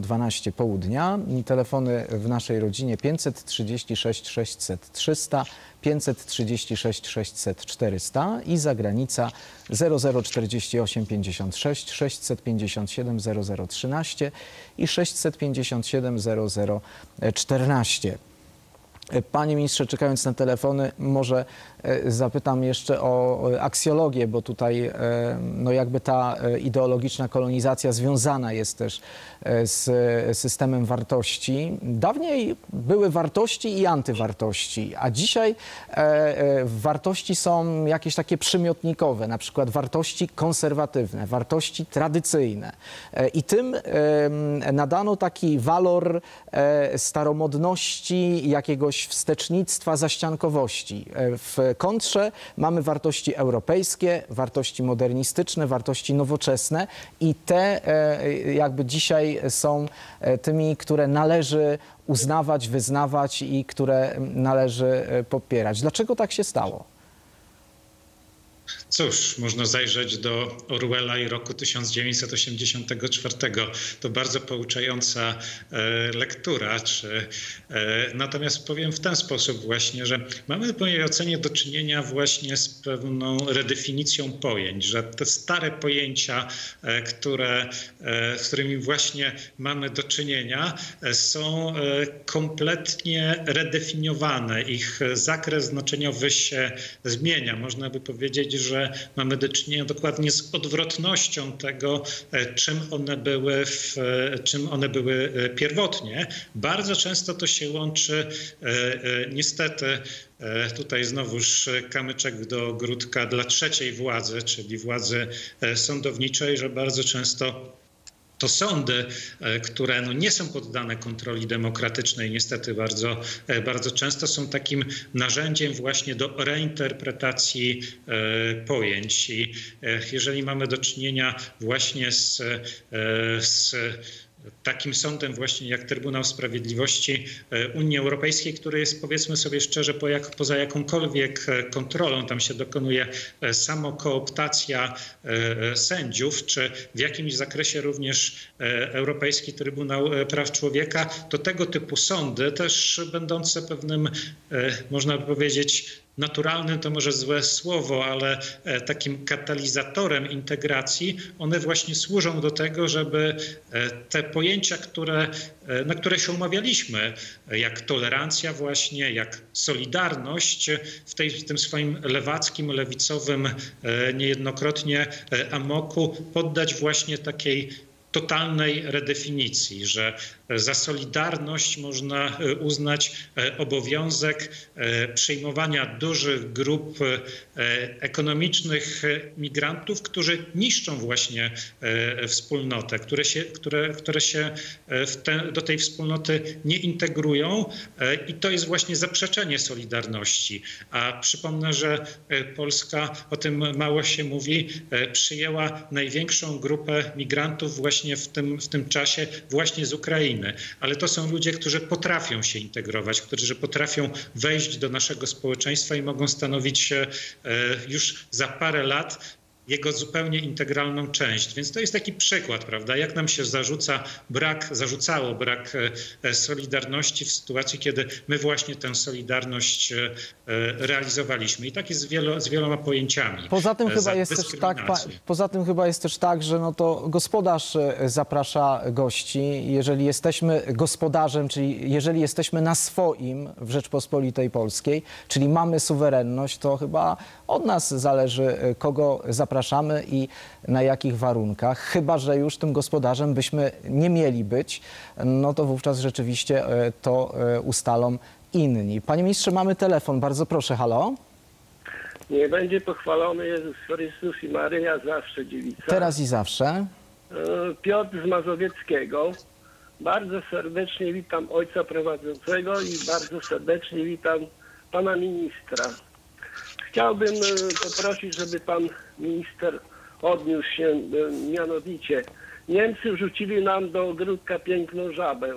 0012 południa i telefony w naszej rodzinie 536 600 300 536 600 400 i zagranica 0048 56 657 0013 i 657 0014. Panie ministrze, czekając na telefony, może zapytam jeszcze o aksjologię, bo tutaj e, no jakby ta e, ideologiczna kolonizacja związana jest też e, z systemem wartości. Dawniej były wartości i antywartości, a dzisiaj e, e, wartości są jakieś takie przymiotnikowe, na przykład wartości konserwatywne, wartości tradycyjne. E, I tym e, nadano taki walor e, staromodności, jakiegoś wstecznictwa, zaściankowości. E, W kontrze mamy wartości europejskie, wartości modernistyczne, wartości nowoczesne i te e, jakby dzisiaj są e, tymi, które należy uznawać, wyznawać i które należy e, popierać. Dlaczego tak się stało? Cóż, można zajrzeć do Orwella i roku 1984. To bardzo pouczająca e, lektura. Czy, e, natomiast powiem w ten sposób właśnie, że mamy w mojej ocenie do czynienia właśnie z pewną redefinicją pojęć, że te stare pojęcia, e, które, z którymi właśnie mamy do czynienia, są kompletnie redefiniowane. Ich zakres znaczeniowy się zmienia. Można by powiedzieć, że mamy do czynienia dokładnie z odwrotnością tego, e, czym one były, w, e, czym one były e, pierwotnie. Bardzo często to się łączy niestety Tutaj znowuż kamyczek do ogródka dla trzeciej władzy, czyli władzy sądowniczej, że bardzo często to sądy, e, które no nie są poddane kontroli demokratycznej, niestety bardzo, e, bardzo często są takim narzędziem właśnie do reinterpretacji e, pojęć. I jeżeli mamy do czynienia właśnie z, z takim sądem właśnie jak Trybunał Sprawiedliwości e, Unii Europejskiej, który jest powiedzmy sobie szczerze po jak, poza jakąkolwiek e, kontrolą, tam się dokonuje e, samokooptacja sędziów, czy w jakimś zakresie również Europejski Trybunał Praw Człowieka, to tego typu sądy też będące pewnym, można by powiedzieć, naturalnym to może złe słowo, ale e, takim katalizatorem integracji, one właśnie służą do tego, żeby e, te pojęcia, które, e, na które się umawialiśmy, jak tolerancja właśnie, jak solidarność, w, tej, w tym swoim lewackim, lewicowym niejednokrotnie amoku poddać właśnie takiej totalnej redefinicji, że za solidarność można e, uznać e, obowiązek e, przyjmowania dużych grup ekonomicznych migrantów, którzy niszczą właśnie wspólnotę, które się, które, które się te, do tej wspólnoty nie integrują i to jest właśnie zaprzeczenie solidarności. A przypomnę, że Polska, o tym mało się mówi, przyjęła największą grupę migrantów właśnie w tym, w tym czasie właśnie z Ukrainy. Ale to są ludzie, którzy potrafią się integrować, którzy potrafią wejść do naszego społeczeństwa i mogą stanowić e, już za parę lat jego zupełnie integralną część. Więc to jest taki przykład, prawda, jak nam się zarzuca brak, zarzucało brak e, solidarności w sytuacji, kiedy my właśnie tę solidarność e, e, realizowaliśmy. I tak jest z, wielo, z wieloma pojęciami. Poza tym, e, chyba jest też tak, poza tym chyba jest też tak, że no to gospodarz e, zaprasza gości. Jeżeli jesteśmy gospodarzem, czyli jeżeli jesteśmy na swoim w Rzeczpospolitej Polskiej, czyli mamy suwerenność, to chyba od nas zależy, e, kogo zapraszamy i na jakich warunkach. Chyba, że już tym gospodarzem byśmy nie mieli być, no to wówczas rzeczywiście e, to e, ustalą inni. Panie ministrze, mamy telefon. Bardzo proszę, halo. Nie będzie pochwalony Jezus Chrystus i Maryja zawsze dziewica. Teraz i zawsze. E, Piotr z Mazowieckiego. Bardzo serdecznie witam ojca prowadzącego i bardzo serdecznie witam pana ministra. Chciałbym e, poprosić, żeby pan minister odniósł się e, mianowicie. Niemcy wrzucili nam do ogródka piękną żabę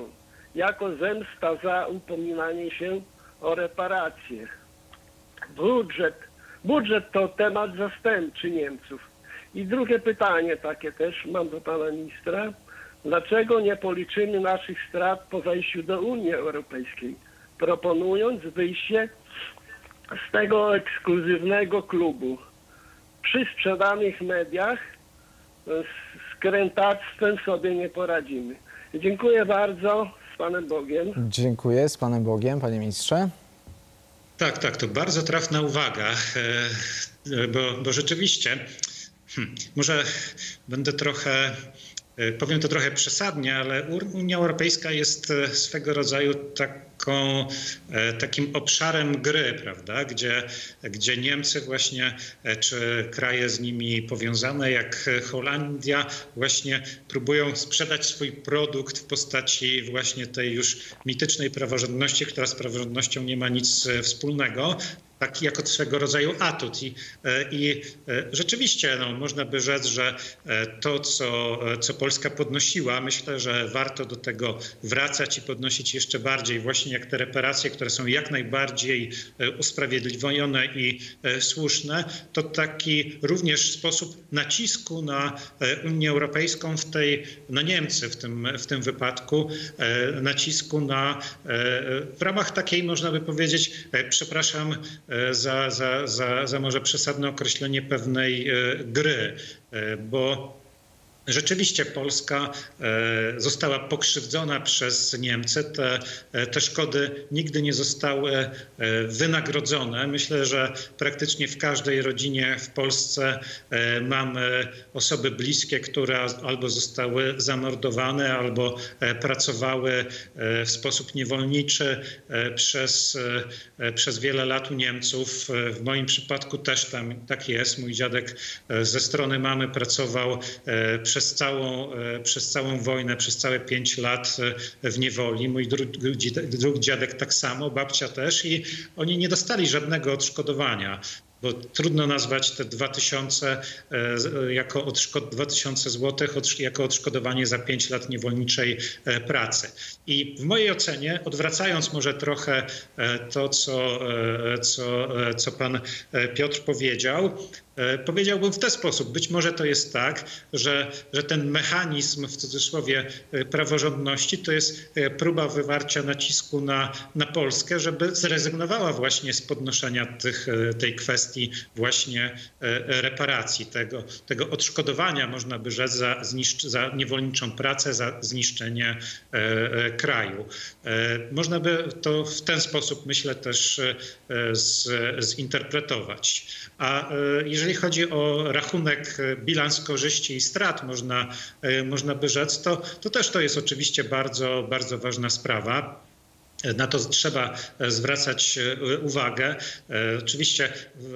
jako zemsta za upominanie się o reparacje. Budżet. Budżet to temat zastępczy Niemców. I drugie pytanie takie też mam do pana ministra. Dlaczego nie policzymy naszych strat po wejściu do Unii Europejskiej, proponując wyjście z tego ekskluzywnego klubu? Przy sprzedanych mediach z, z krętactwem sobie nie poradzimy. Dziękuję bardzo. Panem Bogiem. Dziękuję, z Panem Bogiem, Panie Ministrze. Tak, tak, to bardzo trafna uwaga, e, bo, bo rzeczywiście, hmm, może będę trochę E, powiem to trochę przesadnie, ale Unia Europejska jest e, swego rodzaju taką, e, takim obszarem gry, prawda? Gdzie, gdzie Niemcy właśnie, czy kraje z nimi powiązane jak Holandia właśnie próbują sprzedać swój produkt w postaci właśnie tej już mitycznej praworządności, która z praworządnością nie ma nic wspólnego taki jako swego rodzaju atut. I, e, i e, rzeczywiście no, można by rzec, że e, to, co, co Polska podnosiła, myślę, że warto do tego wracać i podnosić jeszcze bardziej, właśnie jak te reparacje, które są jak najbardziej usprawiedliwione i słuszne, to taki również sposób nacisku na Unię Europejską w tej, na Niemcy w tym, w tym wypadku, nacisku na, w ramach takiej, można by powiedzieć, przepraszam, za, za, za, za może przesadne określenie pewnej e, gry, e, bo Rzeczywiście Polska e, została pokrzywdzona przez Niemcy. Te, e, te szkody nigdy nie zostały e, wynagrodzone. Myślę, że praktycznie w każdej rodzinie w Polsce mamy osoby bliskie, które albo zostały zamordowane, albo pracowały w sposób niewolniczy przez, przez wiele lat u Niemców. W moim przypadku też tam tak jest. Mój dziadek ze strony mamy pracował przez przez całą, e, przez całą wojnę, przez całe pięć lat e, w niewoli. Mój drugi, dziadek tak samo, babcia też i oni nie dostali żadnego odszkodowania bo trudno nazwać te 2000 e, jako odszkod 2000 zł jako odszkodowanie za 5 lat niewolniczej pracy. I w mojej ocenie, odwracając może trochę to, co, co, co pan Piotr powiedział, powiedziałbym w ten sposób. Być może to jest tak, że, że ten mechanizm w cudzysłowie e, praworządności to jest e, próba wywarcia nacisku na, na Polskę, żeby zrezygnowała właśnie z podnoszenia tych, tej kwestii właśnie reparacji, tego, tego odszkodowania, można by rzec, za, zniszcz, za niewolniczą pracę, za zniszczenie kraju. Można by to w ten sposób, myślę, też z, zinterpretować. A jeżeli jeżeli chodzi o rachunek, e, bilans korzyści i strat, można, e, można by rzec, to, to też to jest oczywiście bardzo, bardzo ważna sprawa. Na to trzeba e, zwracać e, uwagę. E, oczywiście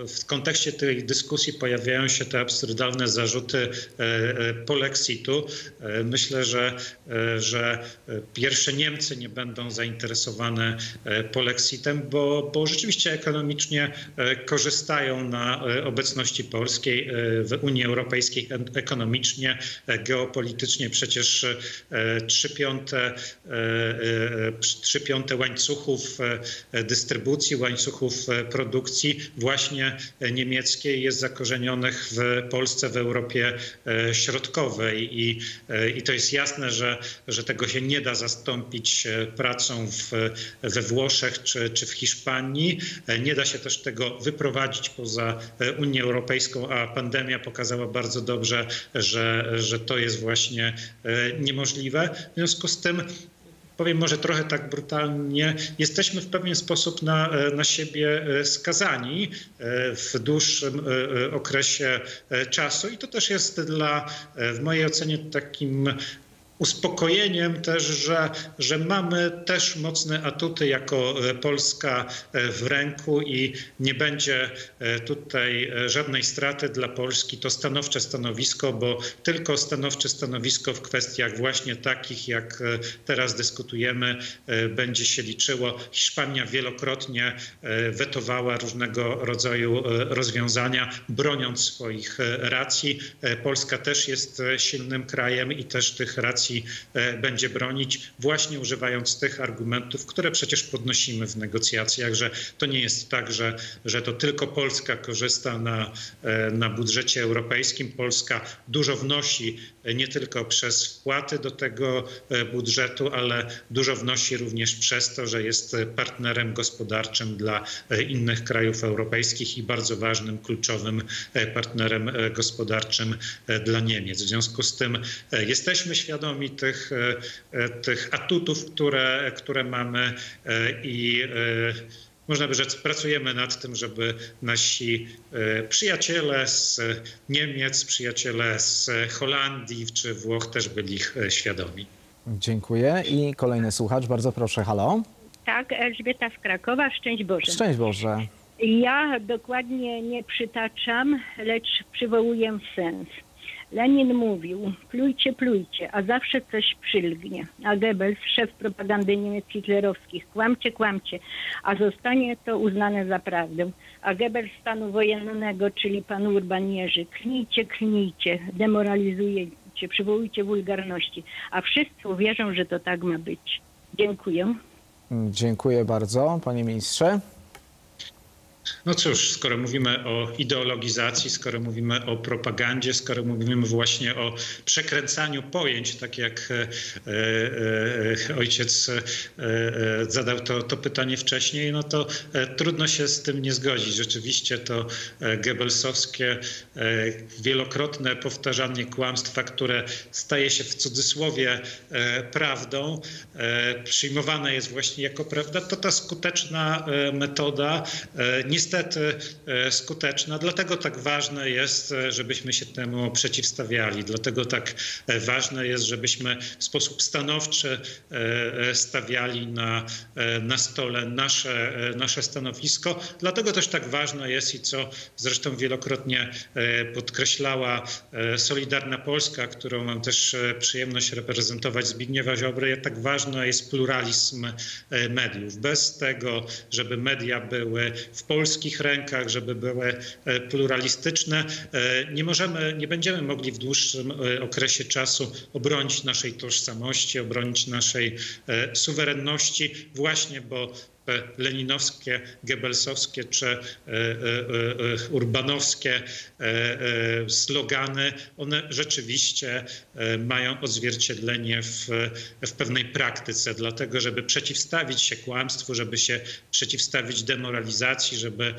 w kontekście tej dyskusji pojawiają się te absurdalne zarzuty polexitu. Myślę, że, że pierwsze Niemcy nie będą zainteresowane polexitem, bo, bo rzeczywiście ekonomicznie korzystają na obecności polskiej w Unii Europejskiej ekonomicznie, geopolitycznie przecież trzy piąte, łańcuchów e, dystrybucji, łańcuchów e, produkcji właśnie niemieckiej jest zakorzenionych w Polsce, w Europie e, Środkowej i, i to jest jasne, że, że tego się nie da zastąpić pracą w, we Włoszech czy, czy w Hiszpanii. Nie da się też tego wyprowadzić poza Unię Europejską, a pandemia pokazała bardzo dobrze, że, że to jest właśnie niemożliwe. W związku z tym powiem może trochę tak brutalnie, jesteśmy w pewien sposób na, e, na siebie e, skazani e, w dłuższym okresie czasu. I to też jest dla, w mojej ocenie takim uspokojeniem też, że, że mamy też mocne atuty jako e, Polska e, w ręku i nie będzie e, tutaj żadnej straty dla Polski. To stanowcze stanowisko, bo tylko stanowcze stanowisko w kwestiach właśnie takich, jak teraz dyskutujemy, będzie się liczyło. Hiszpania wielokrotnie wetowała różnego rodzaju rozwiązania, broniąc swoich racji. Polska też jest silnym krajem i też tych racji E, będzie bronić, właśnie używając tych argumentów, które przecież podnosimy w negocjacjach, że to nie jest tak, że, że to tylko Polska korzysta na, e, na budżecie europejskim. Polska dużo wnosi nie tylko przez wpłaty do tego budżetu, ale dużo wnosi również przez to, że jest partnerem gospodarczym dla innych krajów europejskich i bardzo ważnym, kluczowym partnerem gospodarczym dla Niemiec. W związku z tym jesteśmy świadomi, świadomi tych, tych atutów, które, które mamy i można by rzec, pracujemy nad tym, żeby nasi przyjaciele z Niemiec, przyjaciele z Holandii czy Włoch też byli ich świadomi. Dziękuję. I kolejny słuchacz, bardzo proszę, halo. Tak, Elżbieta z Krakowa, szczęść Boże. Szczęść Boże. Ja dokładnie nie przytaczam, lecz przywołuję sens. Lenin mówił, plujcie, plujcie, a zawsze coś przylgnie. A Goebbels, szef propagandy Niemiec hitlerowskich, kłamcie, kłamcie, a zostanie to uznane za prawdę. A Goebbels stanu wojennego, czyli pan Urban Jerzy, klnijcie, klnijcie, demoralizujecie, przywołujcie wulgarności, a wszyscy uwierzą, że to tak ma być. Dziękuję. Dziękuję bardzo, panie ministrze. No cóż, skoro mówimy o ideologizacji, skoro mówimy o propagandzie, skoro mówimy właśnie o przekręcaniu pojęć, tak jak e, e, ojciec e, zadał to, to pytanie wcześniej, no to trudno się z tym nie zgodzić. Rzeczywiście to Goebbelsowskie wielokrotne powtarzanie kłamstwa, które staje się w cudzysłowie prawdą, przyjmowane jest właśnie jako prawda, to ta skuteczna metoda niestety e, skuteczna. Dlatego tak ważne jest, e, żebyśmy się temu przeciwstawiali. Dlatego tak e, ważne jest, żebyśmy w sposób stanowczy stawiali na, na stole nasze, nasze stanowisko. Dlatego też tak ważne jest i co zresztą wielokrotnie podkreślała Solidarna Polska, którą mam też przyjemność reprezentować Zbigniewa Ziobry, tak ważny jest pluralizm mediów. Bez tego, żeby media były w Polsce polskich rękach, żeby były e, pluralistyczne. E, nie możemy, nie będziemy mogli w dłuższym e, okresie czasu obronić naszej tożsamości, obronić naszej suwerenności, właśnie bo leninowskie, gebelsowskie czy e, e, e, urbanowskie slogany, one rzeczywiście mają odzwierciedlenie w, w pewnej praktyce, dlatego żeby przeciwstawić się kłamstwu, żeby się przeciwstawić demoralizacji, żeby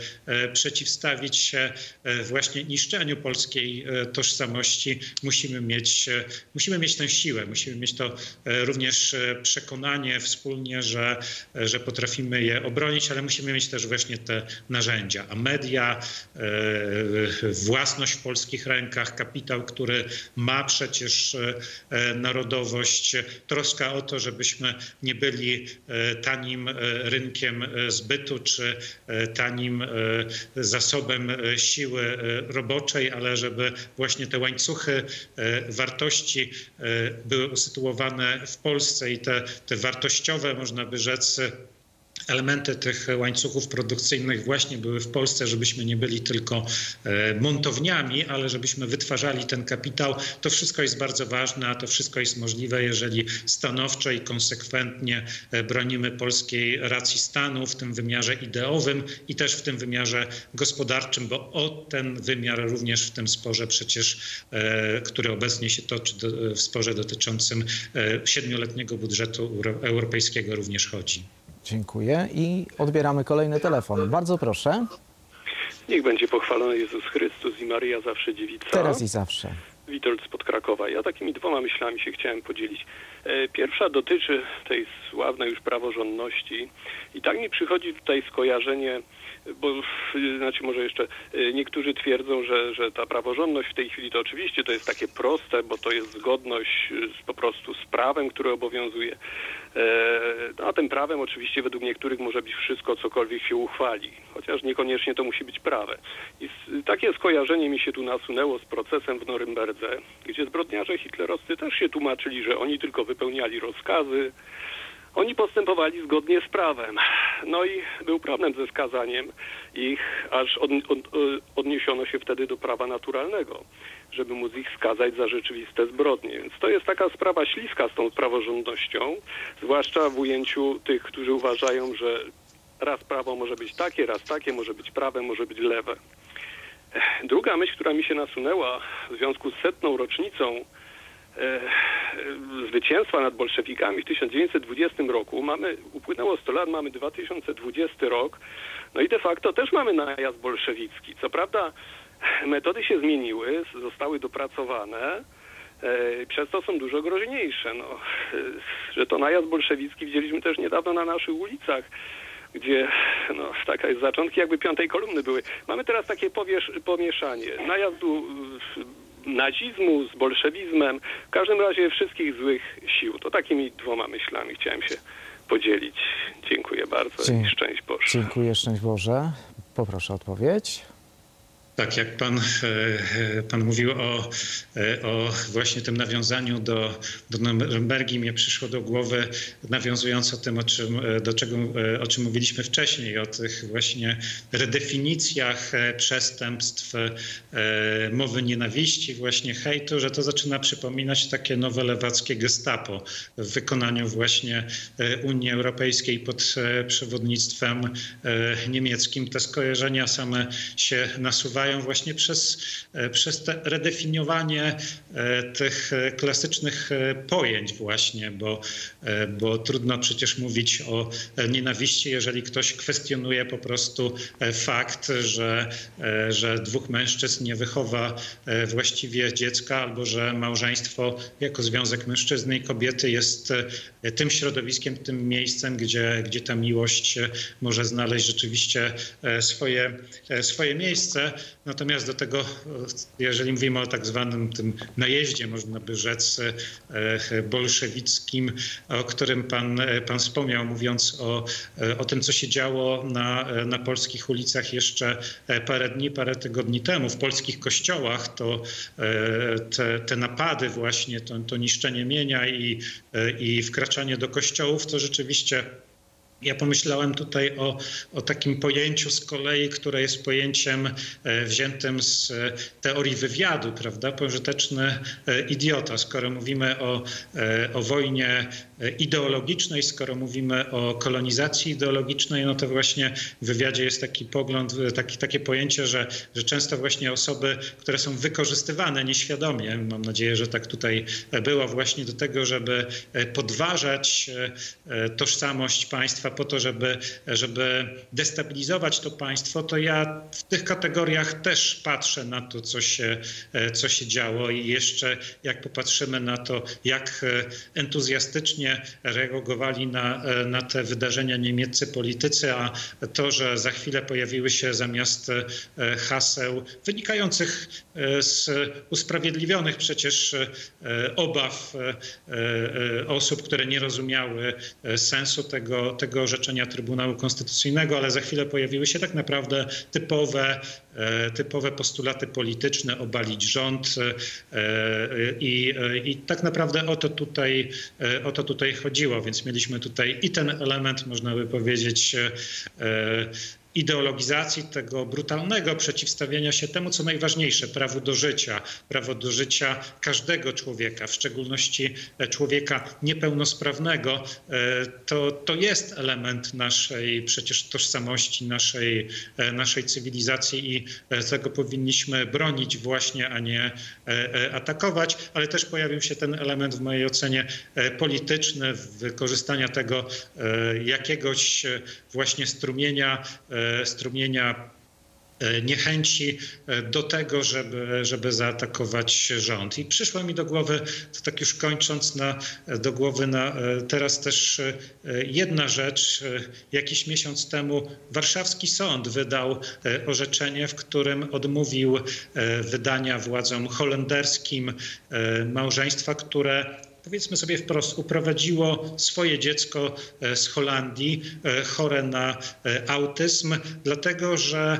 przeciwstawić się właśnie niszczeniu polskiej tożsamości, musimy mieć, musimy mieć tę siłę, musimy mieć to również przekonanie wspólnie, że, że potrafimy musimy je obronić, ale musimy mieć też właśnie te narzędzia. A media, e, własność w polskich rękach, kapitał, który ma przecież e, narodowość, troska o to, żebyśmy nie byli e, tanim rynkiem zbytu czy tanim zasobem siły roboczej, ale żeby właśnie te łańcuchy wartości były usytuowane w Polsce i te, te wartościowe, można by rzec, elementy tych łańcuchów produkcyjnych właśnie były w Polsce, żebyśmy nie byli tylko e, montowniami, ale żebyśmy wytwarzali ten kapitał. To wszystko jest bardzo ważne, a to wszystko jest możliwe, jeżeli stanowczo i konsekwentnie e, bronimy polskiej racji stanu w tym wymiarze ideowym i też w tym wymiarze gospodarczym, bo o ten wymiar również w tym sporze przecież, e, który obecnie się toczy w sporze dotyczącym siedmioletniego budżetu europejskiego również chodzi. Dziękuję i odbieramy kolejny telefon. Bardzo proszę. Niech będzie pochwalony Jezus Chrystus i Maria zawsze dziewica. Teraz i zawsze. Witold spod Krakowa. Ja takimi dwoma myślami się chciałem podzielić. E, pierwsza dotyczy tej sławnej już praworządności i tak mi przychodzi tutaj skojarzenie bo znaczy może jeszcze e, niektórzy twierdzą, że, że ta praworządność w tej chwili to oczywiście to jest takie proste, bo to jest zgodność z, po prostu z prawem, które obowiązuje. E, no, a tym prawem oczywiście według niektórych może być wszystko, cokolwiek się uchwali, chociaż niekoniecznie to musi być prawe. I takie skojarzenie mi się tu nasunęło z procesem w Norymberdze, gdzie zbrodniarze hitlerowscy też się tłumaczyli, że oni tylko wypełniali rozkazy, oni postępowali zgodnie z prawem. No i był problem ze skazaniem ich, aż od, od, odniesiono się wtedy do prawa naturalnego, żeby móc ich skazać za rzeczywiste zbrodnie. Więc to jest taka sprawa śliska z tą praworządnością, zwłaszcza w ujęciu tych, którzy uważają, że raz prawo może być takie, raz takie, może być prawe, może być lewe. Druga myśl, która mi się nasunęła w związku z setną rocznicą E, zwycięstwa nad bolszewikami w 1920 roku. Mamy, upłynęło 100 lat, mamy 2020 rok, no i de facto też mamy najazd bolszewicki. Co prawda metody się zmieniły, zostały dopracowane, E, Przez to są dużo groźniejsze. No, że to najazd bolszewicki widzieliśmy też niedawno na naszych ulicach, gdzie no, taka jest zaczątki jakby piątej kolumny były. Mamy teraz takie powiesz, pomieszanie najazdu e, nazizmu z bolszewizmem, w każdym razie wszystkich złych sił. To takimi dwoma myślami chciałem się podzielić. Dziękuję bardzo Dzie- i szczęść Boże. Dziękuję, szczęść Boże. Poproszę o odpowiedź. Tak, jak pan, e, pan mówił o, e, o właśnie tym nawiązaniu do, do Norymbergi, mnie przyszło do głowy, nawiązując o tym, o czym, e, do czego, e, o czym mówiliśmy wcześniej, o tych właśnie redefinicjach e, przestępstw, e, mowy nienawiści, właśnie hejtu, że to zaczyna przypominać takie nowe lewackie gestapo w wykonaniu właśnie e, Unii Europejskiej pod e, przewodnictwem e, niemieckim. Te skojarzenia same się nasuwają właśnie przez, e, przez te redefiniowanie e, tych e, klasycznych pojęć właśnie, bo, bo trudno przecież mówić o nienawiści, jeżeli ktoś kwestionuje po prostu fakt, że, że dwóch mężczyzn nie wychowa właściwie dziecka, albo że małżeństwo jako związek mężczyzny i kobiety jest tym środowiskiem, tym miejscem, gdzie, gdzie ta miłość może znaleźć rzeczywiście swoje, swoje miejsce. Natomiast do tego, jeżeli mówimy o tak zwanym tym najeździe, można by rzec, e, bolszewickim, o którym pan, e, pan wspomniał, mówiąc o, e, o tym, co się działo na, na polskich ulicach jeszcze parę dni, parę tygodni temu, w polskich kościołach, to te, te napady właśnie, to, to niszczenie mienia i, i wkraczanie do kościołów, to rzeczywiście ja pomyślałem tutaj o, o takim pojęciu z kolei, które jest pojęciem e, wziętym z e, teorii wywiadu, prawda? Pożyteczny e, idiota. Skoro mówimy o, o wojnie ideologicznej, skoro mówimy o kolonizacji ideologicznej, no to właśnie w wywiadzie jest taki pogląd, taki, takie pojęcie, że, że często właśnie osoby, które są wykorzystywane nieświadomie, mam nadzieję, że tak tutaj było właśnie do tego, żeby e, podważać e, e, tożsamość państwa po to, żeby, żeby destabilizować to państwo, to ja w tych kategoriach też patrzę na to, co się, co się działo i jeszcze jak popatrzymy na to, jak e, entuzjastycznie reagowali na, na te wydarzenia niemieccy politycy, a to, że za chwilę pojawiły się zamiast e, haseł wynikających e, z usprawiedliwionych przecież e, obaw osób, które nie rozumiały sensu tego, tego orzeczenia Trybunału Konstytucyjnego, ale za chwilę pojawiły się tak naprawdę typowe, typowe postulaty polityczne, obalić rząd e, e, i, e, i tak naprawdę o to, tutaj, e, o to tutaj chodziło, więc mieliśmy tutaj i ten element, można by powiedzieć, e, ideologizacji tego brutalnego przeciwstawiania się temu, co najważniejsze, prawu do życia, prawo do życia każdego człowieka, w szczególności e, człowieka niepełnosprawnego, e, to, to jest element naszej przecież tożsamości, naszej, e, naszej cywilizacji i tego powinniśmy bronić właśnie, a nie atakować, ale też pojawił się ten element w mojej ocenie polityczny, wykorzystania tego jakiegoś właśnie strumienia, strumienia e, niechęci e, do tego, żeby, żeby zaatakować rząd. I przyszła mi do głowy, to tak już kończąc, na, do głowy na, e, teraz też e, jedna rzecz. E, Jakiś miesiąc temu warszawski sąd wydał e, orzeczenie, w którym odmówił e, wydania władzom holenderskim e, małżeństwa, które powiedzmy sobie wprost, uprowadziło swoje dziecko e, z Holandii e, chore na e, autyzm, dlatego że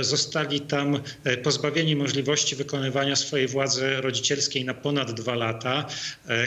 zostali tam pozbawieni możliwości wykonywania swojej władzy rodzicielskiej na ponad dwa lata.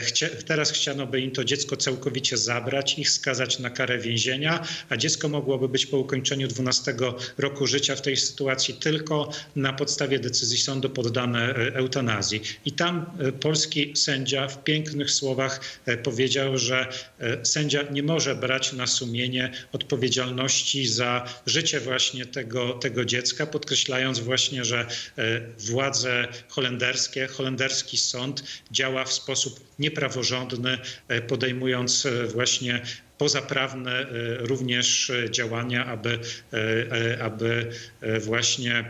Chcia, teraz chciano by im to dziecko całkowicie zabrać, ich skazać na karę więzienia, a dziecko mogłoby być po ukończeniu 12 roku życia w tej sytuacji tylko na podstawie decyzji sądu poddane eutanazji. I tam polski sędzia w pięknych słowach e, powiedział, że e, sędzia nie może brać na sumienie odpowiedzialności za życie właśnie tego, tego dziecka, podkreślając właśnie, że e, władze holenderskie, holenderski sąd działa w sposób niepraworządny, podejmując właśnie pozaprawne również działania, aby, aby właśnie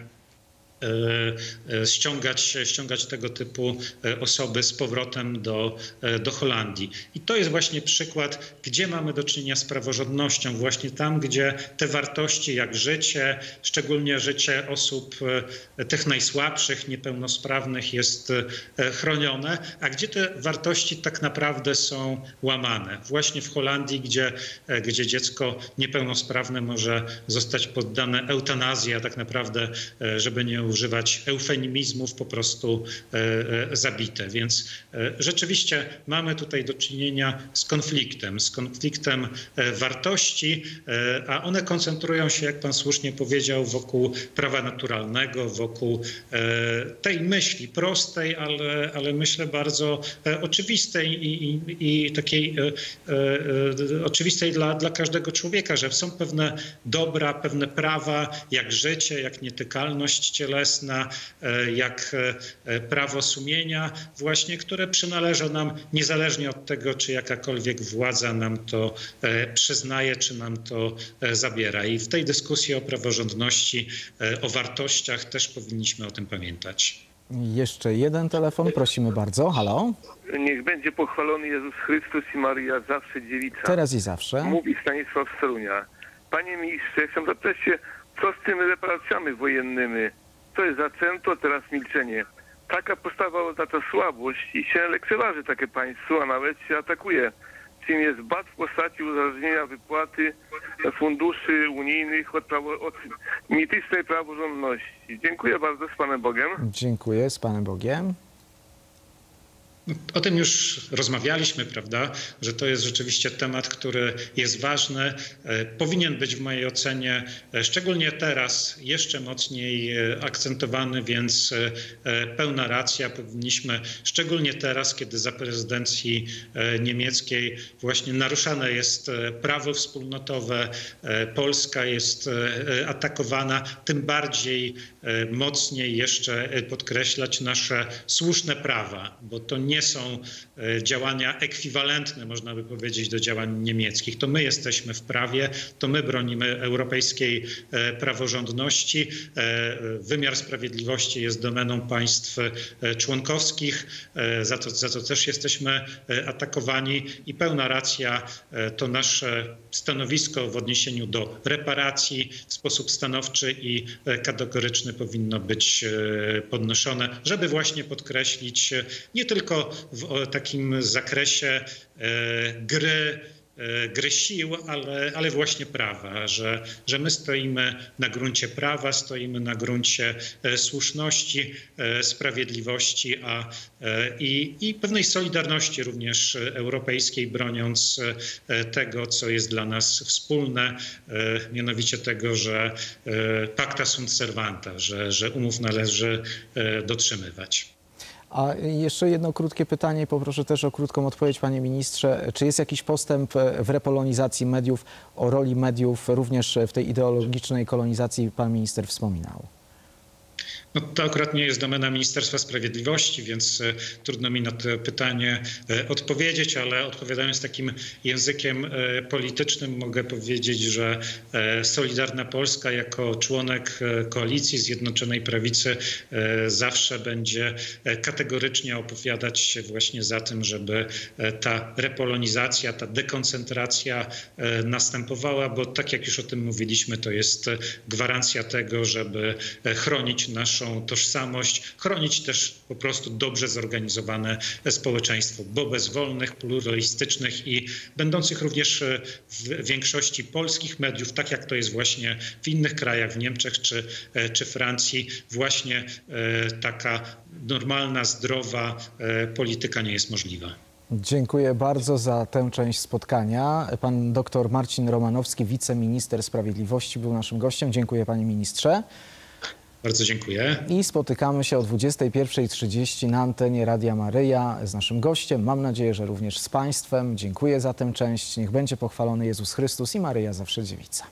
ściągać, ściągać tego typu osoby z powrotem do, do Holandii. I to jest właśnie przykład, gdzie mamy do czynienia z praworządnością, właśnie tam, gdzie te wartości jak życie, szczególnie życie osób tych najsłabszych, niepełnosprawnych jest chronione, a gdzie te wartości tak naprawdę są łamane. Właśnie w Holandii, gdzie, gdzie dziecko niepełnosprawne może zostać poddane eutanazji, a tak naprawdę, żeby nie używać eufemizmów, po prostu zabite. Więc rzeczywiście mamy tutaj do czynienia z konfliktem, z konfliktem wartości, a one koncentrują się, jak pan słusznie powiedział, wokół prawa naturalnego, wokół tej myśli prostej, ale, ale myślę bardzo oczywistej i, i, i takiej oczywistej dla, dla każdego człowieka, że są pewne dobra, pewne prawa, jak życie, jak nietykalność cielesna, jak prawo sumienia, właśnie, które przynależą nam niezależnie od tego, czy jakakolwiek władza nam to przyznaje, czy nam to zabiera. I w tej dyskusji o praworządności, o wartościach też powinniśmy o tym pamiętać. Jeszcze jeden telefon, prosimy bardzo. Halo? Niech będzie pochwalony Jezus Chrystus i Maria, zawsze dziewica. Teraz i zawsze. Mówi Stanisław Storunia. Panie ministrze, chcę zapytać się, co z tymi reparacjami wojennymi? To jest za centro, teraz milczenie. Taka postawa oznacza słabość i się lekceważy takie państwo, a nawet się atakuje. Czym jest bat w postaci uzależnienia wypłaty funduszy unijnych od, prawo, od mitycznej praworządności. Dziękuję bardzo z Panem Bogiem. Dziękuję, z Panem Bogiem. O tym już rozmawialiśmy, prawda, że to jest rzeczywiście temat, który jest ważny, powinien być w mojej ocenie, szczególnie teraz, jeszcze mocniej akcentowany, więc pełna racja. Powinniśmy, szczególnie teraz, kiedy za prezydencji niemieckiej właśnie naruszane jest prawo wspólnotowe, Polska jest atakowana, tym bardziej mocniej jeszcze podkreślać nasze słuszne prawa, bo to nie są działania ekwiwalentne, można by powiedzieć, do działań niemieckich. To my jesteśmy w prawie, to my bronimy europejskiej praworządności. Wymiar sprawiedliwości jest domeną państw członkowskich, za to, za to też jesteśmy atakowani i pełna racja to nasze stanowisko w odniesieniu do reparacji w sposób stanowczy i kategoryczny powinno być podnoszone, żeby właśnie podkreślić nie tylko w takim zakresie gry, gry sił, ale, ale właśnie prawa, że, że my stoimy na gruncie prawa, stoimy na gruncie słuszności, sprawiedliwości a, i, i pewnej solidarności również europejskiej, broniąc tego, co jest dla nas wspólne, mianowicie tego, że pacta sunt servanta, że, że umów należy dotrzymywać. A jeszcze jedno krótkie pytanie, poproszę też o krótką odpowiedź, panie ministrze. Czy jest jakiś postęp w repolonizacji mediów, o roli mediów również w tej ideologicznej kolonizacji pan minister wspominał? No, to akurat nie jest domena Ministerstwa Sprawiedliwości, więc trudno mi na to pytanie odpowiedzieć, ale odpowiadając takim językiem politycznym, mogę powiedzieć, że Solidarna Polska jako członek koalicji Zjednoczonej Prawicy zawsze będzie kategorycznie opowiadać się właśnie za tym, żeby ta repolonizacja, ta dekoncentracja następowała, bo tak jak już o tym mówiliśmy, to jest gwarancja tego, żeby chronić naszą tożsamość, chronić też po prostu dobrze zorganizowane społeczeństwo, bo bez wolnych, pluralistycznych i będących również w większości polskich mediów, tak jak to jest właśnie w innych krajach, w Niemczech czy, czy Francji, właśnie taka normalna, zdrowa polityka nie jest możliwa. Dziękuję bardzo za tę część spotkania. Pan dr Marcin Romanowski, wiceminister sprawiedliwości, był naszym gościem. Dziękuję panie ministrze. Bardzo dziękuję. I spotykamy się o 21.30 na antenie Radia Maryja z naszym gościem. Mam nadzieję, że również z Państwem. Dziękuję za tę część. Niech będzie pochwalony Jezus Chrystus i Maryja zawsze dziewica.